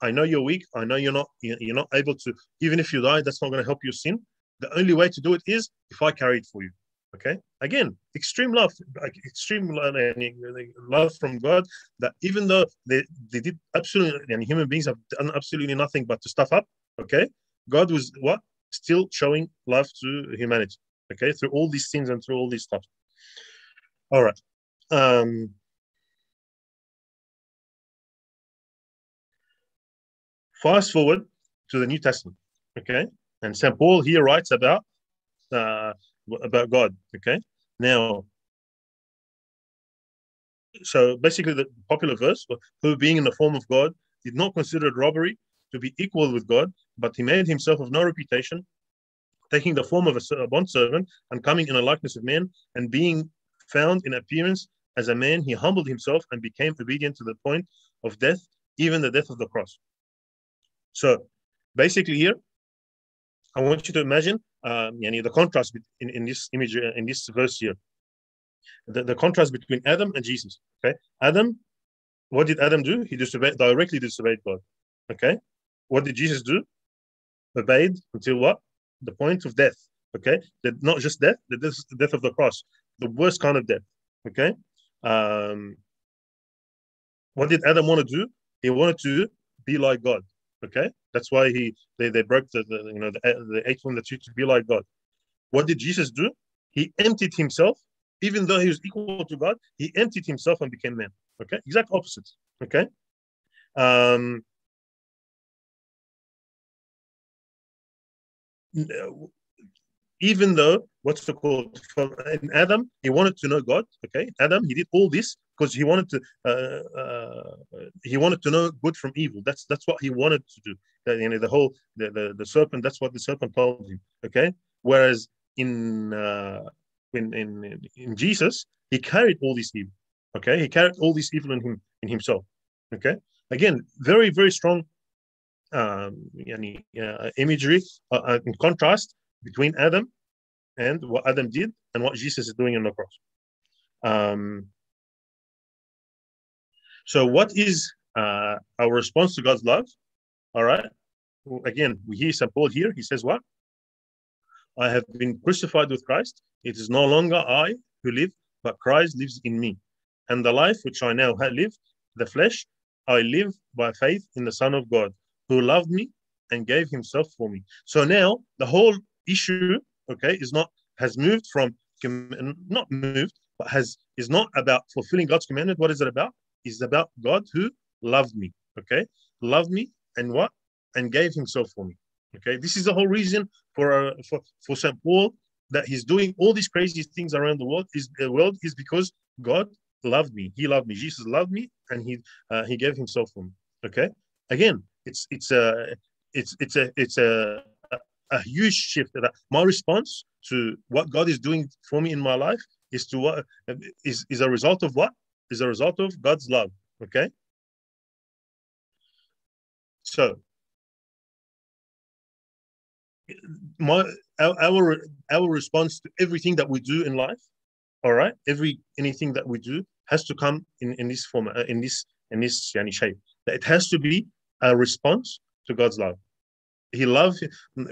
I know you're weak. I know you're not, you're not able to, even if you die, that's not going to help your sin. The only way to do it is if I carry it for you. Okay, again, extreme love, like extreme love from God. That even though they, they did absolutely, and human beings have done absolutely nothing but to stuff up. Okay, God was what still showing love to humanity. Okay, through all these things and through all these stuff. All right. Um, fast forward to the New Testament. Okay, and St. Paul here writes about uh, about God. Okay. Now, so basically, the popular verse, who being in the form of God, did not consider robbery to be equal with God, but he made himself of no reputation, taking the form of a bond servant and coming in a likeness of men, and being found in appearance as a man, he humbled himself and became obedient to the point of death, even the death of the cross. So basically here, I want you to imagine um, yani the contrast in, in this image, uh, in this verse here. The, the contrast between Adam and Jesus. Okay. Adam, what did Adam do? He disobeyed, directly disobeyed God. Okay. What did Jesus do? Until what? The point of death. Okay. Not just death, the death, the death of the cross, the worst kind of death. Okay. Um, what did Adam want to do? He wanted to be like God. Okay, that's why he they, they broke the, the you know the, the eighth one that you to be like God. What did Jesus do? He emptied himself, even though he was equal to God. He emptied himself and became man. Okay, exact opposite. Okay, um, even though what's the called in Adam, he wanted to know God. Okay, Adam, he did all this because he wanted to uh, uh, he wanted to know good from evil. That's that's what he wanted to do. You know, the whole the, the, the serpent. That's what the serpent told him. Okay, whereas in uh, in, in in Jesus, he carried all this evil. Okay, he carried all this evil in him in himself. Okay, again, very very strong um, uh, imagery uh, uh, in contrast between Adam and what Adam did and what Jesus is doing on the cross. Um, so, what is uh, our response to God's love? All right. Again, we hear St. Paul here. He says, What? I have been crucified with Christ. It is no longer I who live, but Christ lives in me. And the life which I now live, the flesh, I live by faith in the Son of God, who loved me and gave himself for me. So now the whole issue, okay, is not has moved from not moved, but has is not about fulfilling God's commandment. What is it about? Is about God who loved me, okay, loved me and what and gave Himself for me. Okay, this is the whole reason for uh, for for Saint Paul that he's doing all these crazy things around the world. Is the world is because God loved me. He loved me. Jesus loved me, and he uh, he gave Himself for me. Okay, again, it's it's a it's it's a it's a a huge shift. My response to what God is doing for me in my life is to what is is a result of what is a result of God's love. Okay. So my our our response to everything that we do in life, all right, every anything that we do has to come in in this form, uh, in this in this yani shape. It has to be a response to God's love. He love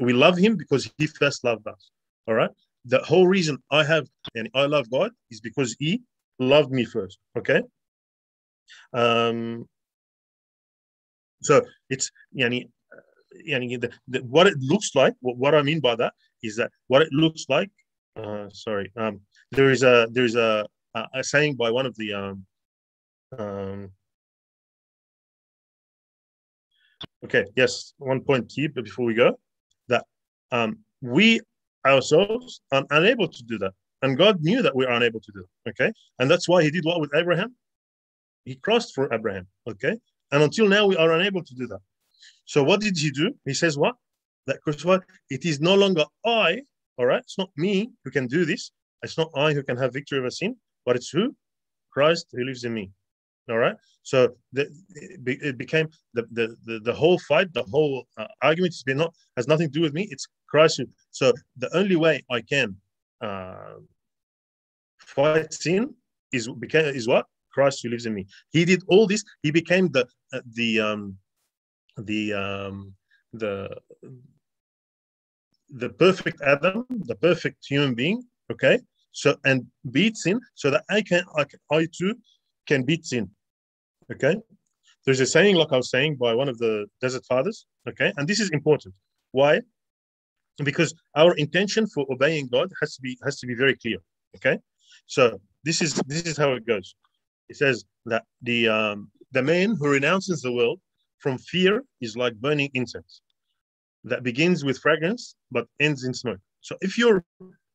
we love him because he first loved us. All right. The whole reason I have and I love God is because he loved me first. Okay. Um so it's yani, yani the, the, what it looks like, what, what I mean by that is that what it looks like, uh sorry, um there is a there is a, a, a saying by one of the um um Okay, yes, one point key before we go, that um, we ourselves are unable to do that. And God knew that we are unable to do it, okay? And that's why he did what with Abraham? He crossed for Abraham, okay? And until now, we are unable to do that. So what did he do? He says what? That what? It is no longer I, all right? It's not me who can do this. It's not I who can have victory over sin, but it's who? Christ who lives in me. All right. So the, it became the, the, the, the whole fight, the whole uh, argument has been not has nothing to do with me. It's Christ. So the only way I can uh, fight sin is became is what Christ who lives in me. He did all this. He became the uh, the um, the um, the the perfect Adam, the perfect human being. Okay. So and beat sin, so that I can I, I too can beat sin. Okay. There's a saying, like I was saying, by one of the desert fathers. Okay. And this is important. Why? Because our intention for obeying God has to be has to be very clear. Okay. So this is this is how it goes. It says that the um, the man who renounces the world from fear is like burning incense that begins with fragrance but ends in smoke. So if you're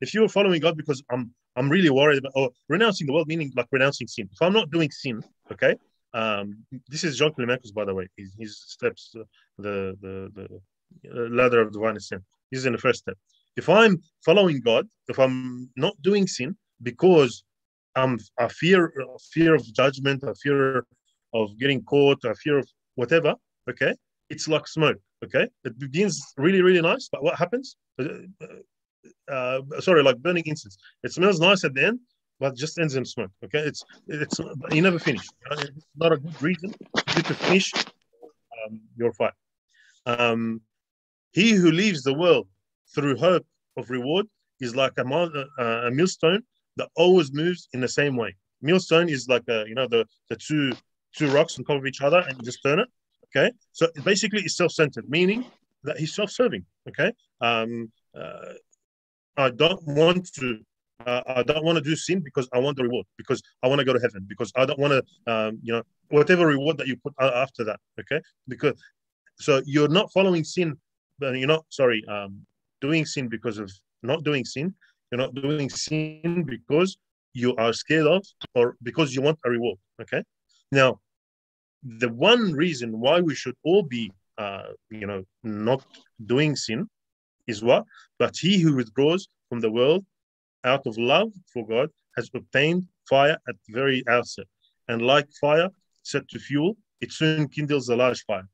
if you're following God because I'm I'm really worried about or renouncing the world, meaning like renouncing sin. If I'm not doing sin, okay, um, this is John Climacus, by the way. He, he steps uh, the, the, the ladder of divine. This is in the first step. If I'm following God, if I'm not doing sin because I'm a fear, a fear of judgment, a fear of getting caught, a fear of whatever. Okay, it's like smoke. Okay, it begins really, really nice, but what happens? Uh, uh, sorry, like burning incense. It smells nice at the end, but just ends in smoke. Okay, it's it's you never finish. It's not a good reason for you to finish um, your fight. Um, he who leaves the world through hope of reward is like a, a millstone that always moves in the same way. Millstone is like a, you know the the two two rocks on top of each other and you just turn it. Okay, so basically it's self-centered, meaning that he's self-serving. Okay, um, uh, I don't want to. Uh, I don't want to do sin because I want the reward, because I want to go to heaven, because I don't want to, um, you know, whatever reward that you put after that. Okay, because so you're not following sin, but you're not sorry, um, doing sin because of not doing sin. You're not doing sin because you are scared of or because you want a reward. Okay. Now, the one reason why we should all be, uh, you know, not doing sin is what? But he who withdraws from the world out of love for God has obtained fire at the very outset. And like fire set to fuel, it soon kindles a large fire,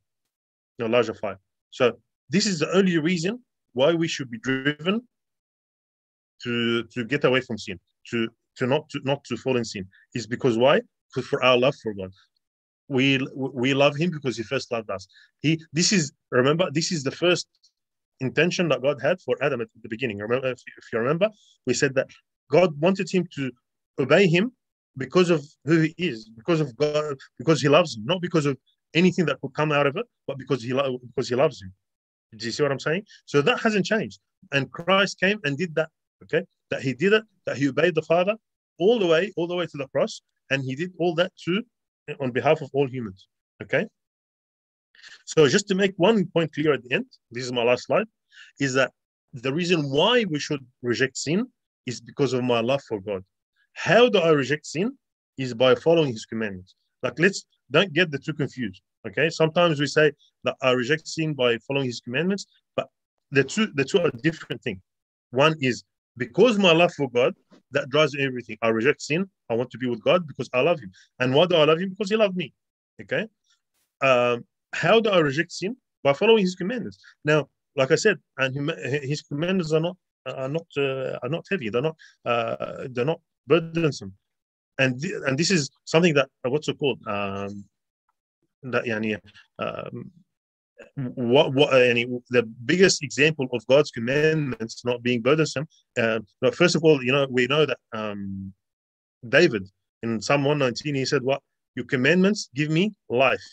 a larger fire. So this is the only reason why we should be driven to to get away from sin, to to not to not to fall in sin, is because why? Because for our love for God. We we love him because he first loved us. He this is remember, this is the first intention that God had for Adam at the beginning. Remember, if, you remember, we said that God wanted him to obey him because of who he is, because of God, because he loves him, not because of anything that could come out of it, but because he lo- because he loves him. Do you see what I'm saying? So that hasn't changed. And Christ came and did that okay that he did it that he obeyed the father all the way all the way to the cross and he did all that too on behalf of all humans okay so just to make one point clear at the end this is my last slide is that the reason why we should reject sin is because of my love for god how do i reject sin is by following his commandments like let's don't get the two confused okay sometimes we say that i reject sin by following his commandments but the two the two are different things one is because my love for God, that drives everything. I reject sin. I want to be with God because I love Him. And why do I love Him? Because He loved me. Okay. Um, how do I reject sin? By following His commandments. Now, like I said, and His commandments are not are not uh, are not heavy. They're not uh, they're not burdensome. And th- and this is something that what's it called? Um, that yani, um, what what any the biggest example of God's commandments not being burdensome. Uh, first of all, you know we know that um, David in Psalm one nineteen he said, "What your commandments give me life."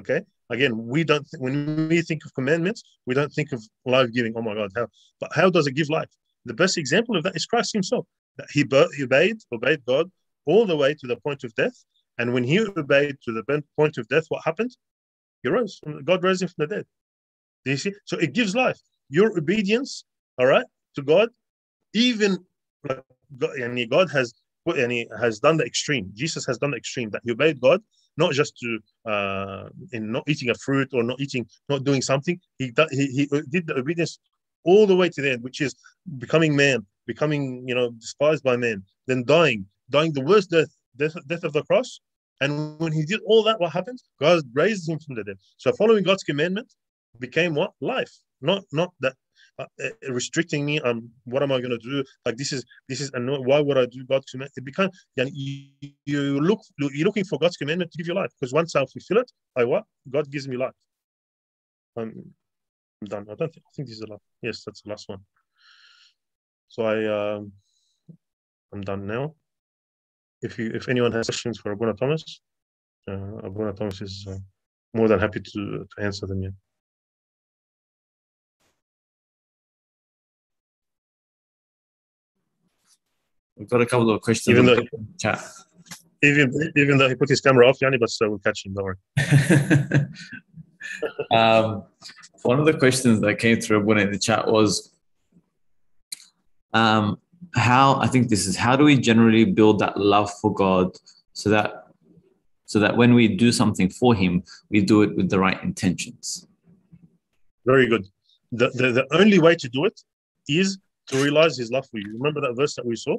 Okay. Again, we don't th- when we think of commandments, we don't think of life giving. Oh my God, how? But how does it give life? The best example of that is Christ Himself. That He, he obeyed obeyed God all the way to the point of death, and when He obeyed to the point of death, what happened? He rose. God raised him from the dead. Do you see? So it gives life. Your obedience, all right, to God, even God, and God has and he has done the extreme. Jesus has done the extreme that he obeyed God, not just to uh, in not eating a fruit or not eating, not doing something. He he, he did the obedience all the way to the end, which is becoming man, becoming you know despised by men, then dying, dying the worst death, death, death of the cross, and when he did all that, what happens? God raised him from the dead. So following God's commandment became what? Life. Not not that uh, uh restricting me on what am I going to do? Like this is this is and why would I do God's commandment? It became and you, you look you're looking for God's commandment to give you life because once I fulfill it, I what? God gives me life. I'm, I'm done. I don't think I think this is the last. Yes, that's the last one. So I um, I'm done now if you if anyone has questions for Abuna Thomas, uh, Abuna Thomas is uh, more than happy to, to answer them. Yeah. We've got a couple of questions even though, chat. Even even though he put his camera off, Yanni, but uh, we'll catch him. Don't worry. um, one of the questions that came through Abuna in the chat was, um, how I think this is how do we generally build that love for God so that so that when we do something for him, we do it with the right intentions. Very good. The, the, the only way to do it is to realize his love for you. Remember that verse that we saw?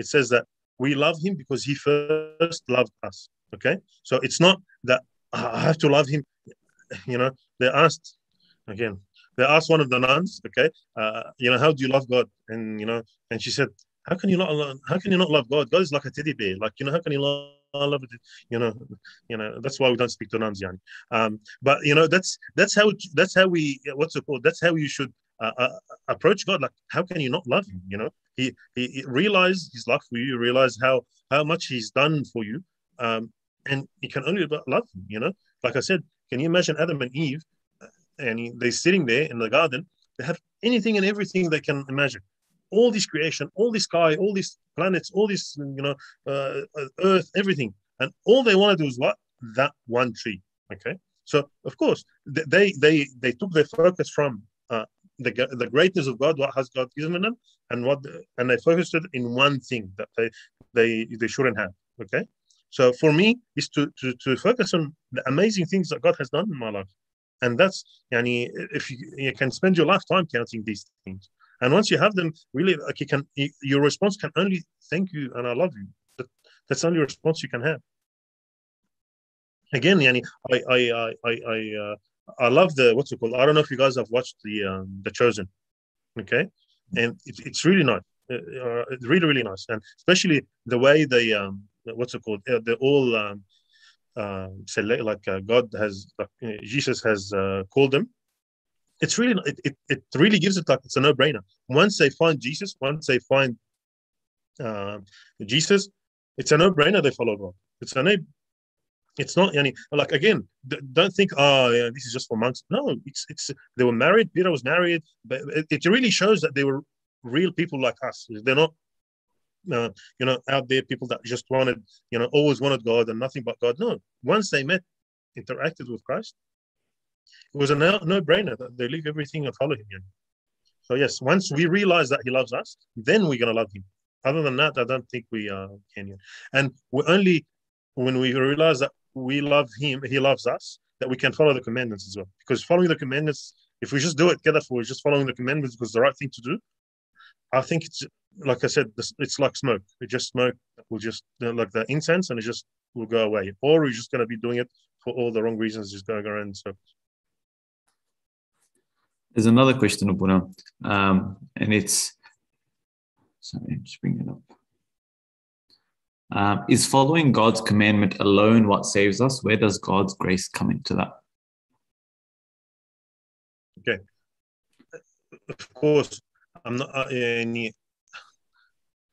It says that we love him because he first loved us. Okay, so it's not that I have to love him. You know, they asked again. They asked one of the nuns, okay, uh, you know, how do you love God? And you know, and she said, how can you not love, how can you not love God? God is like a teddy bear. Like you know, how can you love love it? You know, you know. That's why we don't speak to nuns, yani. Um, but you know, that's that's how that's how we what's it called? That's how you should uh, uh, approach God. Like, how can you not love Him? You know, He He, he realize His love for you. Realize how how much He's done for you, um, and you can only love Him. You know, like I said, can you imagine Adam and Eve? And they're sitting there in the garden. They have anything and everything they can imagine all this creation, all this sky, all these planets, all this, you know, uh, earth, everything. And all they want to do is what? That one tree. Okay. So of course they they they took their focus from uh, the the greatness of God, what has God given them, and what and they focused it in one thing that they they they shouldn't have. Okay. So for me, is to, to to focus on the amazing things that God has done in my life, and that's yani if you, you can spend your lifetime counting these things. And once you have them, really, like you can, your response can only thank you and I love you. That, that's the only response you can have. Again, Yani, I, I, I, I, uh, I love the what's it called? I don't know if you guys have watched the um, the Chosen, okay, and it, it's really nice. Uh, uh, really really nice, and especially the way they um, what's it called? Uh, they all um, uh, select like uh, God has like, Jesus has uh, called them it's really it, it, it really gives it like it's a no-brainer once they find jesus once they find uh, jesus it's a no-brainer they follow god it's a no it's not any like again don't think oh yeah this is just for monks no it's it's they were married peter was married but it, really shows that they were real people like us they're not uh, you know out there people that just wanted you know always wanted god and nothing but god no once they met interacted with christ it was a no, no-brainer that they leave everything and follow him. So yes, once we realize that he loves us, then we're gonna love him. Other than that, I don't think we uh, can. And we only when we realize that we love him, he loves us, that we can follow the commandments as well. Because following the commandments, if we just do it together for just following the commandments because the right thing to do, I think it's like I said, it's like smoke. It just smoke, we'll just like the incense, and it just will go away. Or we're just going to be doing it for all the wrong reasons, just going around. So there's another question, Abuna, um, and it's sorry, just bring it up. Um, is following God's commandment alone what saves us? Where does God's grace come into that? Okay, of course, I'm not. Uh, any,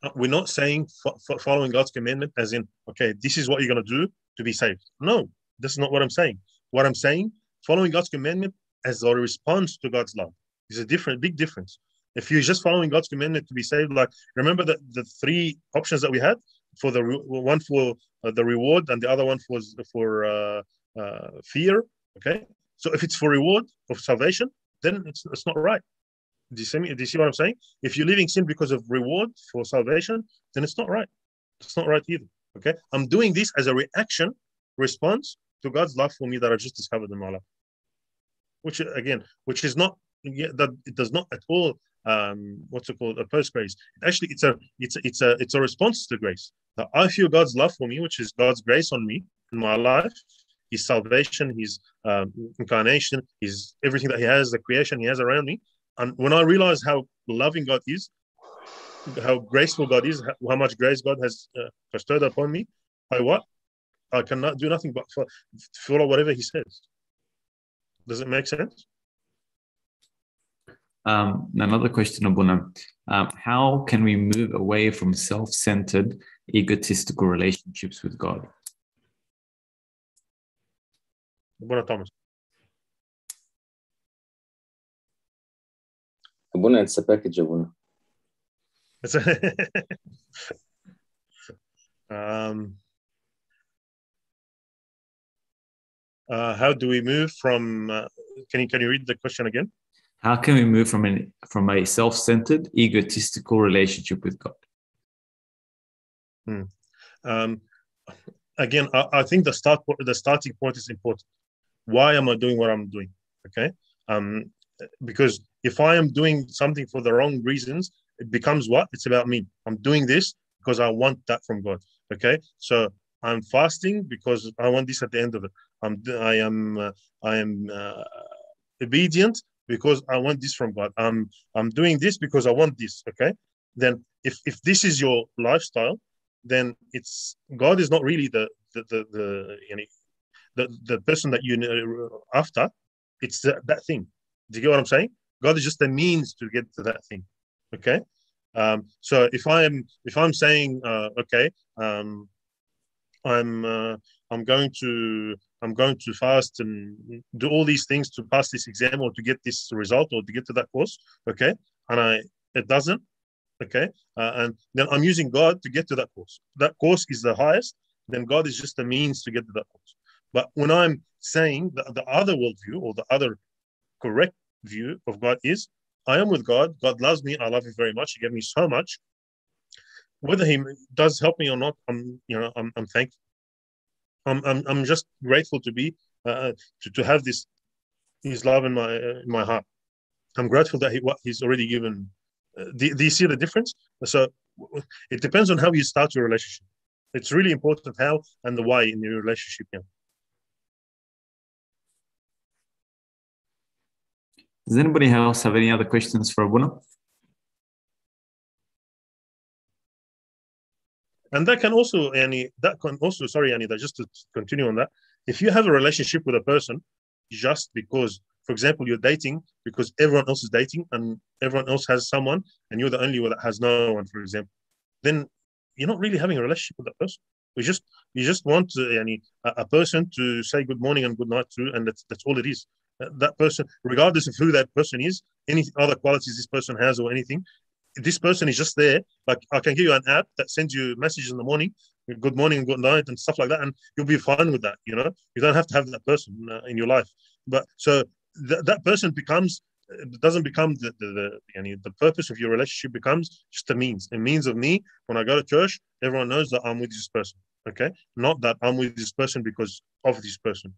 uh, we're not saying fo- following God's commandment as in, okay, this is what you're going to do to be saved. No, that's not what I'm saying. What I'm saying, following God's commandment as a response to God's love. is a different, big difference. If you're just following God's commandment to be saved, like remember the, the three options that we had for the one for uh, the reward and the other one was for uh, uh, fear. Okay, so if it's for reward of salvation, then it's, it's not right. Do you, see me, do you see what I'm saying? If you're living sin because of reward for salvation, then it's not right. It's not right either. Okay, I'm doing this as a reaction, response to God's love for me that I just discovered in my life which again, which is not that it does not at all um, what's it called a post grace. Actually, it's a it's a, it's a it's a response to grace. I feel God's love for me, which is God's grace on me in my life, His salvation, His um, incarnation, His everything that He has, the creation He has around me. And when I realize how loving God is, how graceful God is, how, much grace God has uh, bestowed upon me, I what? I cannot do nothing but follow whatever He says. Does it make sense? Um, another question, Abuna. Um, how can we move away from self centered, egotistical relationships with God? Abuna Thomas. Abuna, it's a package, Abuna. It's a um, uh, how do we move from? Uh, can you can you read the question again? How can we move from an from a self-centered, egotistical relationship with God? Hmm. Um, again, I, I, think the start the starting point is important. Why am I doing what I'm doing? Okay, um, because if I am doing something for the wrong reasons, it becomes what? It's about me. I'm doing this because I want that from God. Okay, so I'm fasting because I want this at the end of it. I'm I am uh, I am uh, obedient because I want this from God. I'm I'm doing this because I want this. Okay, then if if this is your lifestyle, then it's God is not really the the the the you know, the, the person that you know after. It's that, that thing. Do you get what I'm saying? God is just a means to get to that thing. Okay. Um, so if I am if I'm saying uh, okay, um, I'm uh, I'm going to I'm going to fast and do all these things to pass this exam or to get this result or to get to that course. Okay, and I it doesn't. Okay, uh, and then I'm using God to get to that course. That course is the highest. Then God is just a means to get to that course. But when I'm saying the, the other worldview or the other correct view of God is I am with God. God loves me. I love him very much. He gave me so much. Whether he does help me or not, I'm you know I'm, I'm thankful. I'm, I'm I'm just grateful to be uh, to to have this his love in my uh, in my heart. I'm grateful that he what he's already given. Uh, do, do you see the difference? So it depends on how you start your relationship. It's really important how and the why in your relationship. Yeah. Does anybody else have any other questions for Abuna? And that can also, any that can also, sorry, Annie, that just to continue on that, if you have a relationship with a person just because, for example, you're dating because everyone else is dating and everyone else has someone and you're the only one that has no one, for example, then you're not really having a relationship with that person. We just you just want uh, Annie, a, a person to say good morning and good night to, and that's that's all it is. That person, regardless of who that person is, any other qualities this person has or anything, this person is just there. Like I can give you an app that sends you messages in the morning, good morning good night and stuff like that, and you'll be fine with that. You know, you don't have to have that person uh, in your life. But so th- that person becomes uh, doesn't become the the, the, you know, the purpose of your relationship becomes just a means, a means of me. When I go to church, everyone knows that I'm with this person. Okay, not that I'm with this person because of this person.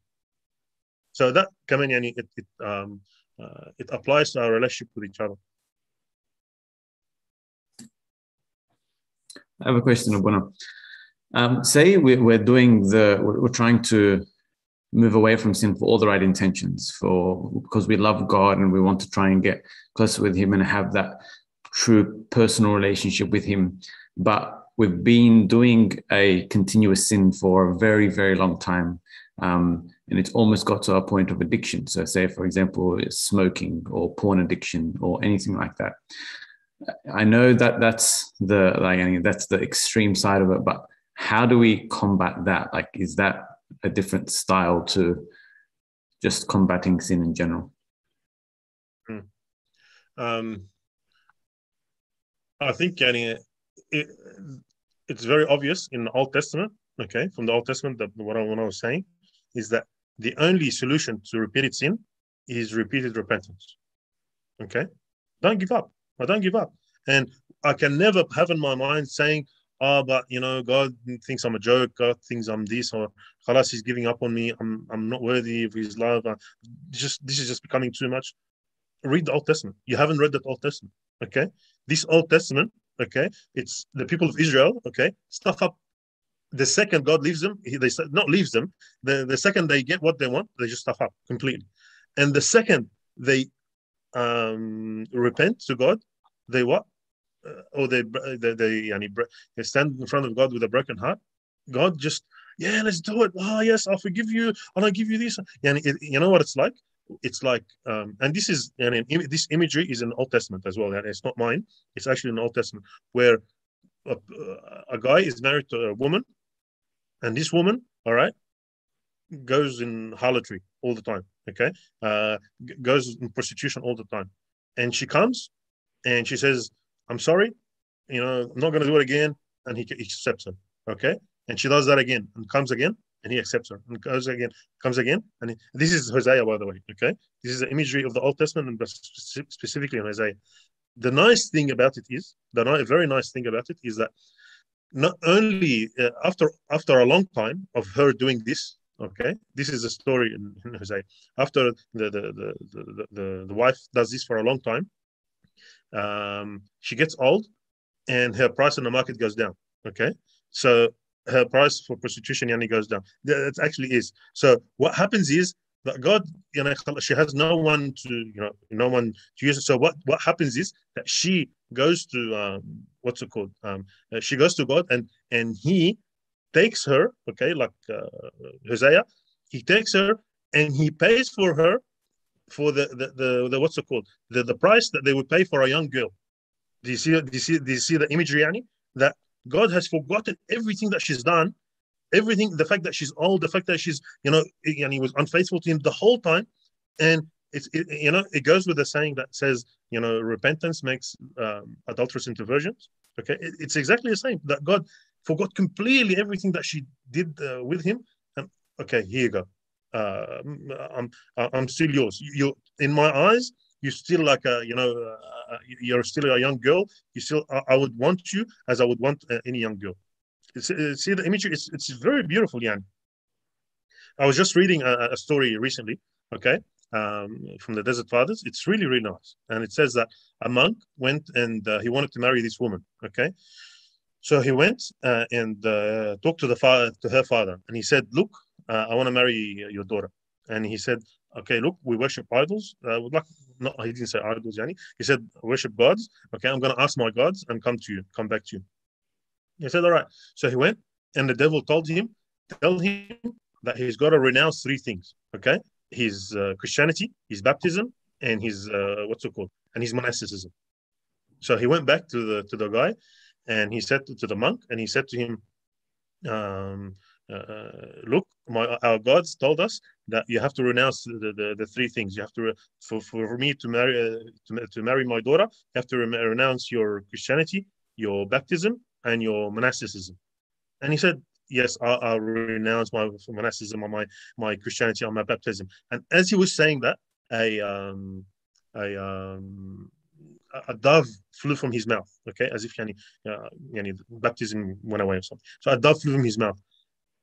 So that, Kamani, it, it, um, uh, it applies to our relationship with each other. I have a question, Abuna. Um, say we, we're doing the, we're, we're trying to move away from sin for all the right intentions, for because we love God and we want to try and get closer with Him and have that true personal relationship with Him. But we've been doing a continuous sin for a very, very long time. Um, and it's almost got to a point of addiction. So, say, for example, smoking or porn addiction or anything like that. I know that that's the like I mean, that's the extreme side of it, but how do we combat that? Like, is that a different style to just combating sin in general? Hmm. Um, I think yani, it, it's very obvious in the Old Testament. Okay, from the Old Testament, that what I, what I was saying is that the only solution to repeated sin is repeated repentance. Okay, don't give up. I don't give up. And I can never have in my mind saying, oh, but you know, God thinks I'm a joke. God thinks I'm this, or Khalas, he's giving up on me. I'm I'm not worthy of his love. I, just this is just becoming too much. Read the Old Testament. You haven't read the Old Testament. Okay. This Old Testament, okay, it's the people of Israel, okay, stuff up. The second God leaves them, he, they not leaves them. The, the second they get what they want, they just stuff up completely. And the second they um, repent to God, they what? Uh, or they they they, they stand in front of God with a broken heart. God just yeah, let's do it. Oh yes, I'll forgive you, and I'll give you this. And it, you know what it's like? It's like, um, and this is and this imagery is in Old Testament as well. And it's not mine. It's actually in Old Testament where a, a guy is married to a woman, and this woman, all right, goes in harlotry all the time. Okay, uh, goes in prostitution all the time, and she comes and she says, I'm sorry, you know, I'm not going to do it again. And he, he accepts her. Okay. And she does that again and comes again and he accepts her and goes again, comes again. And he, this is Hosea, by the way. Okay. This is the imagery of the Old Testament and specifically in Hosea. The nice thing about it is, the very nice thing about it is that not only uh, after after a long time of her doing this, okay, this is a story in, in Hosea. After the the, the the, the the wife does this for a long time, um, she gets old and her price in the market goes down. Okay, so her price for prostitution yani goes down. That actually is. So what happens is that God, you know, she has no one to, you know, no one to use it. So what what happens is that she goes to um, what's it called? Um, uh, she goes to God and and he takes her, okay, like uh, Hosea, he takes her and he pays for her for the the, the, the what's it called? The the price that they would pay for a young girl. Do you see? Do you see? Do you see the imagery, Annie? That God has forgotten everything that she's done, everything. The fact that she's old, the fact that she's, you know, and he was unfaithful to him the whole time, and it's, it, you know, it goes with the saying that says, you know, repentance makes um, adulterous into virgins. Okay, it, it's exactly the same. That God forgot completely everything that she did uh, with him, okay, here you go. Uh, I'm I'm still yours. You in my eyes, you're still like a you know uh, you're still a young girl. You still I, I would want you as i would want uh, any young girl. It's, uh, see the image, it's, it's very beautiful Jan. i was just reading a, a story recently okay um, from the desert fathers. It's really really nice. And it says that a monk went and uh, he wanted to marry this woman okay? So he went uh, and uh, talked to the father to her father. And he said look i want to marry your daughter and he said okay, look, we worship idols. Uh, like, no, he didn't say idols, Yani. He said, worship gods. Okay, I'm going to ask my gods and come to you, come back to you. He said, all right. So he went, and the devil told him, tell him that he's got to renounce three things. Okay, his uh, Christianity, his baptism, and his uh, what's it called, and his monasticism. So he went back to the to the guy, and he said to, to the monk, and he said to him, um, uh, look, my, our gods told us that you have to renounce the, the, the three things. You have to, for, for me to marry, uh, to, to marry my daughter, you have to renounce your Christianity, your baptism, and your monasticism. And he said, yes, I'll, I'll renounce my monasticism my, my Christianity or my baptism. And as he was saying that, a, um, a, um, a dove flew from his mouth, okay, as if yani, uh, yani, baptism went away or something. So a dove flew from his mouth.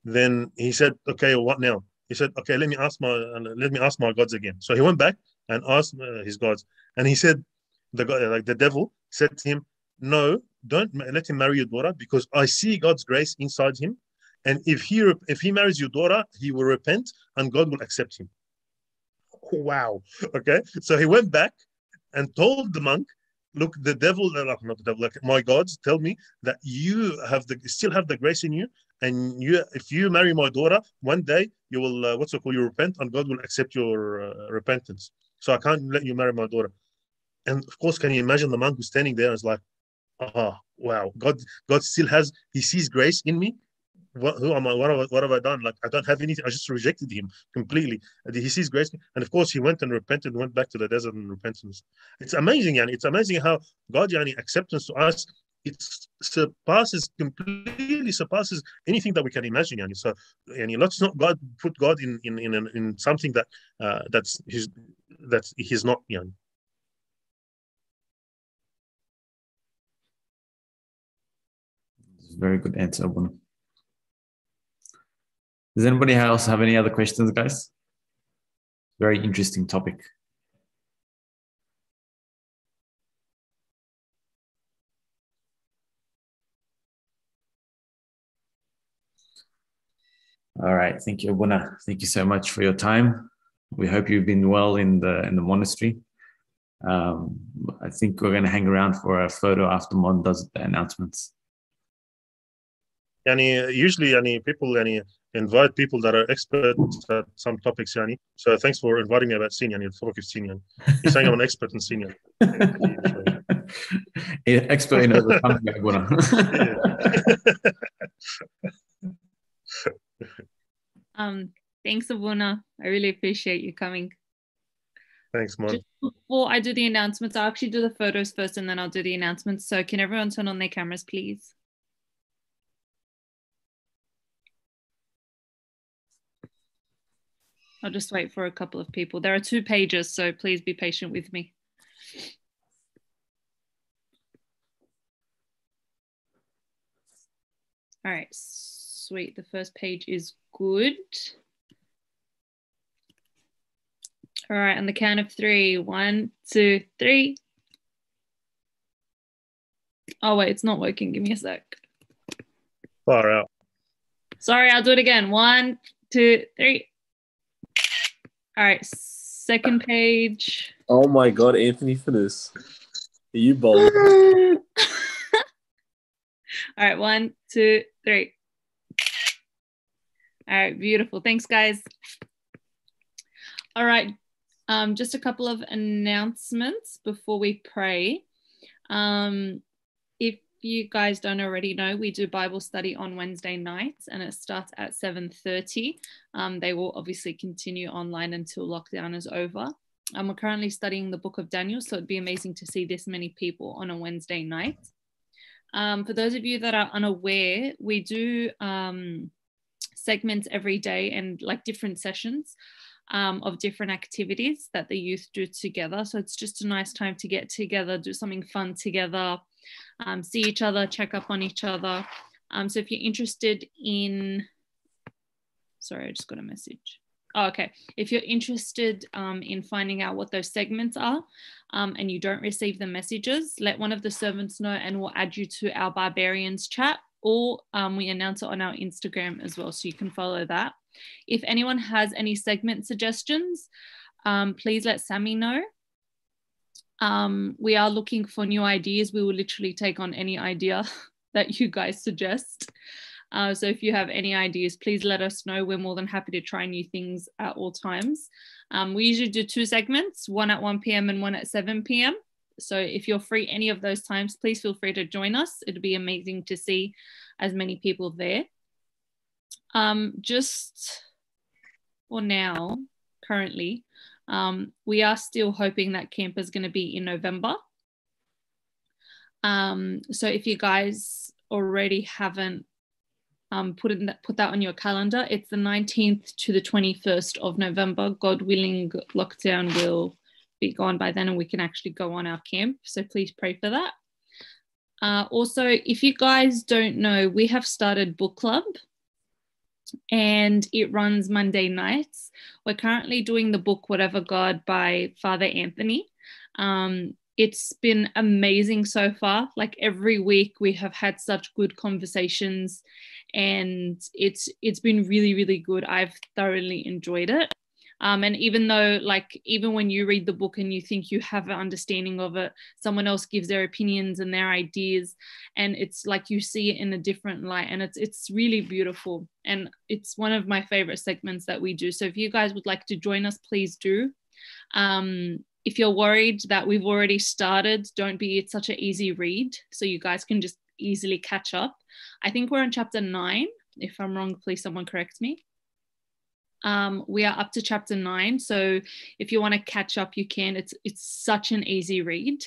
Then he said, "Okay, what now?" He said, "Okay, let me ask my let me ask my gods again." So he went back and asked uh, his gods, and he said, "The god, like the devil said to him, no, don't let him marry your daughter because I see God's grace inside him, and if he if he marries your daughter, he will repent and God will accept him." Wow. Okay, so he went back and told the monk look the devil not the devil like my gods tell me that you have the still have the grace in you and you if you marry my daughter one day you will uh, what's it called you repent and god will accept your uh, repentance so i can't let you marry my daughter and of course can you imagine the monk who's standing there and is like oh wow god god still has he sees grace in me what, who am I? What have, I, what have I done? Like I don't have anything. I just rejected him completely. He sees grace, and of course he went and repented, and went back to the desert and repentance. It's amazing, yani. It's amazing how God, yani, acceptance to us it surpasses completely surpasses anything that we can imagine. Yani. So, let's not God put God in in in, in something that uh, that's his that he's not. Yani. Very good answer. Does anybody else have any other questions, guys? Very interesting topic. All right. Thank you, Abuna. Thank you so much for your time. We hope you've been well in the in the monastery. Um, I think we're going to hang around for a photo after Mon does the announcements. Yani, usually, yani, people yani, invite people that are experts at some topics. Yani. So thanks for inviting me about sin. Yani, topic of sin. Yani. You're saying I'm an expert in sin. Yani. expert in overcoming Abuna. Um, thanks, Abuna. I really appreciate you coming. Thanks, Mon. Just before I do the announcements, I'll actually do the photos first and then I'll do the announcements. So can everyone turn on their cameras, please? I'll just wait for a couple of people. There are two pages, so please be patient with me. All right, sweet. The first page is good. All right, on the count of three. One, two, three. Oh, wait, it's not working. Give me a sec. Far out. Sorry, I'll do it again. One, two, three. All right, second page. Oh my god, Anthony, for this. Are you bold? All right, one, two, three. All right, beautiful. Thanks, guys. All right, um, just a couple of announcements before we pray. Um, if you guys don't already know, we do Bible study on Wednesday nights, and it starts at seven thirty. Um, they will obviously continue online until lockdown is over. Um, we're currently studying the book of Daniel, so it'd be amazing to see this many people on a Wednesday night. Um, for those of you that are unaware, we do um, segments every day and like different sessions um, of different activities that the youth do together. So it's just a nice time to get together, do something fun together, um, see each other, check up on each other. Um, so if you're interested in, sorry, I just got a message. Oh, okay. If you're interested um, in finding out what those segments are um, and you don't receive the messages, let one of the servants know and we'll add you to our barbarians chat or um, we announce it on our Instagram as well. So you can follow that. If anyone has any segment suggestions, um, please let Sammy know. Um, we are looking for new ideas. We will literally take on any idea that you guys suggest. Uh, so if you have any ideas, please let us know. We're more than happy to try new things at all times. Um, we usually do two segments, one at 1 p.m. and one at 7 p.m. So if you're free any of those times, please feel free to join us. It'd be amazing to see as many people there. Um, just for now, currently, um, we are still hoping that camp is going to be in November. Um, so if you guys already haven't um, put in that, put that on your calendar, it's the 19th to the 21st of November. God willing, lockdown will be gone by then, and we can actually go on our camp. So please pray for that. Uh, also, if you guys don't know, we have started book club and it runs Monday nights. We're currently doing the book Whatever God by Father Anthony. Um, it's been amazing so far. Like every week, we have had such good conversations, and it's it's been really really good. I've thoroughly enjoyed it. Um, and even though, like, even when you read the book and you think you have an understanding of it, someone else gives their opinions and their ideas, and it's like you see it in a different light, and it's it's really beautiful. And it's one of my favorite segments that we do. So if you guys would like to join us, please do. Um, if you're worried that we've already started, don't be. It's such an easy read, so you guys can just easily catch up. I think we're on chapter nine. If I'm wrong, please someone correct me. Um, we are up to chapter nine, so if you want to catch up, you can. It's it's such an easy read,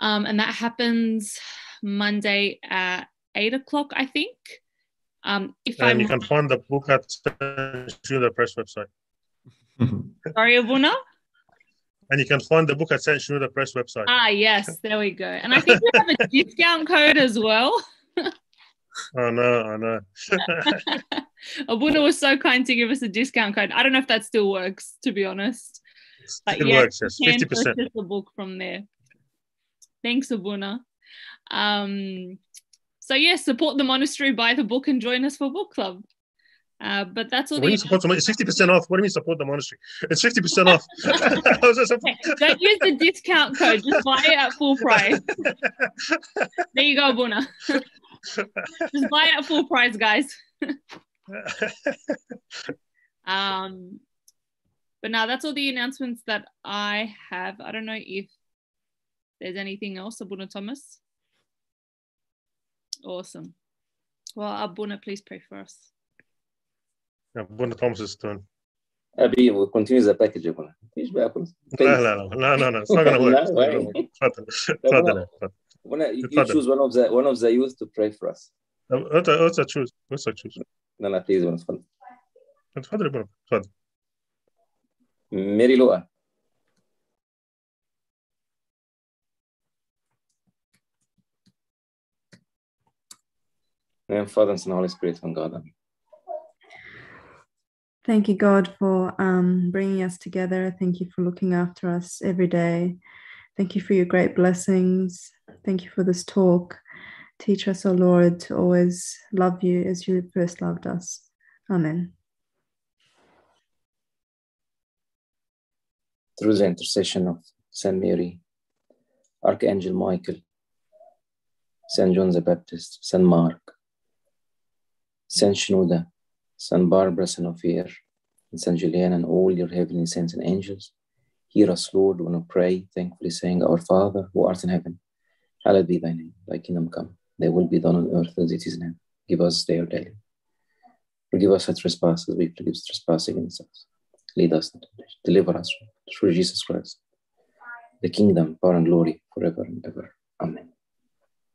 um, and that happens Monday at eight o'clock, I think. Um, if And I'm you can find the book at the Press website. sorry, Abuna. And you can find the book at St. the Press website. Ah, yes, there we go. And I think we have a discount code as well. Oh no, I know. Abuna was so kind to give us a discount code. I don't know if that still works, to be honest. But it yeah, works, yes. you can purchase the book from there. Thanks, Abuna. Um, so yeah, support the monastery, buy the book, and join us for book club. Uh, but that's all When you the support the mon- it's fifty percent off. What do you mean support the monastery? It's fifty percent off. I was just- Okay, don't use the discount code. Just buy it at full price. There you go, Abuna. Just buy it at full price, guys. Um, but now that's all the announcements that I have. I don't know if there's anything else, Abuna Thomas. Awesome. Well, Abuna, please pray for us. Yeah, Bunda Thomas's turn. Abby, we'll continue the package. Abuna. ايش بياكل؟ لا لا لا no no no it's not gonna work. لا، It's not gonna why? work. تفضل تفضل تفضل. Abuna, you, you تفضل. choose one of the one of the youth to pray for us. What's a- what's a choose? What's a choose? لا لا please Abuna, تفضل. تفضل يا بنا تفضل. ميري لؤى. Name of Father and Son, Holy Spirit, one God. Amen. Thank you, God, for um, bringing us together. Thank you for looking after us every day. Thank you for your great blessings. Thank you for this talk. Teach us, O Lord, to always love you as you first loved us. Amen. Through the intercession of Saint Mary, Archangel Michael, Saint John the Baptist, Saint Mark, Saint Shenouda, Saint Barbara, Saint Noufer, and Saint Julian, and all your heavenly saints and angels, hear us, Lord, when we pray, thankfully saying, Our Father, who art in heaven, hallowed be thy name, thy kingdom come, thy will be done on earth as it is in heaven. Give us day our daily. Forgive us our trespasses, we forgive trespass against us. Lead us. Deliver us through Jesus Christ. The kingdom, power, and glory forever and ever. Amen.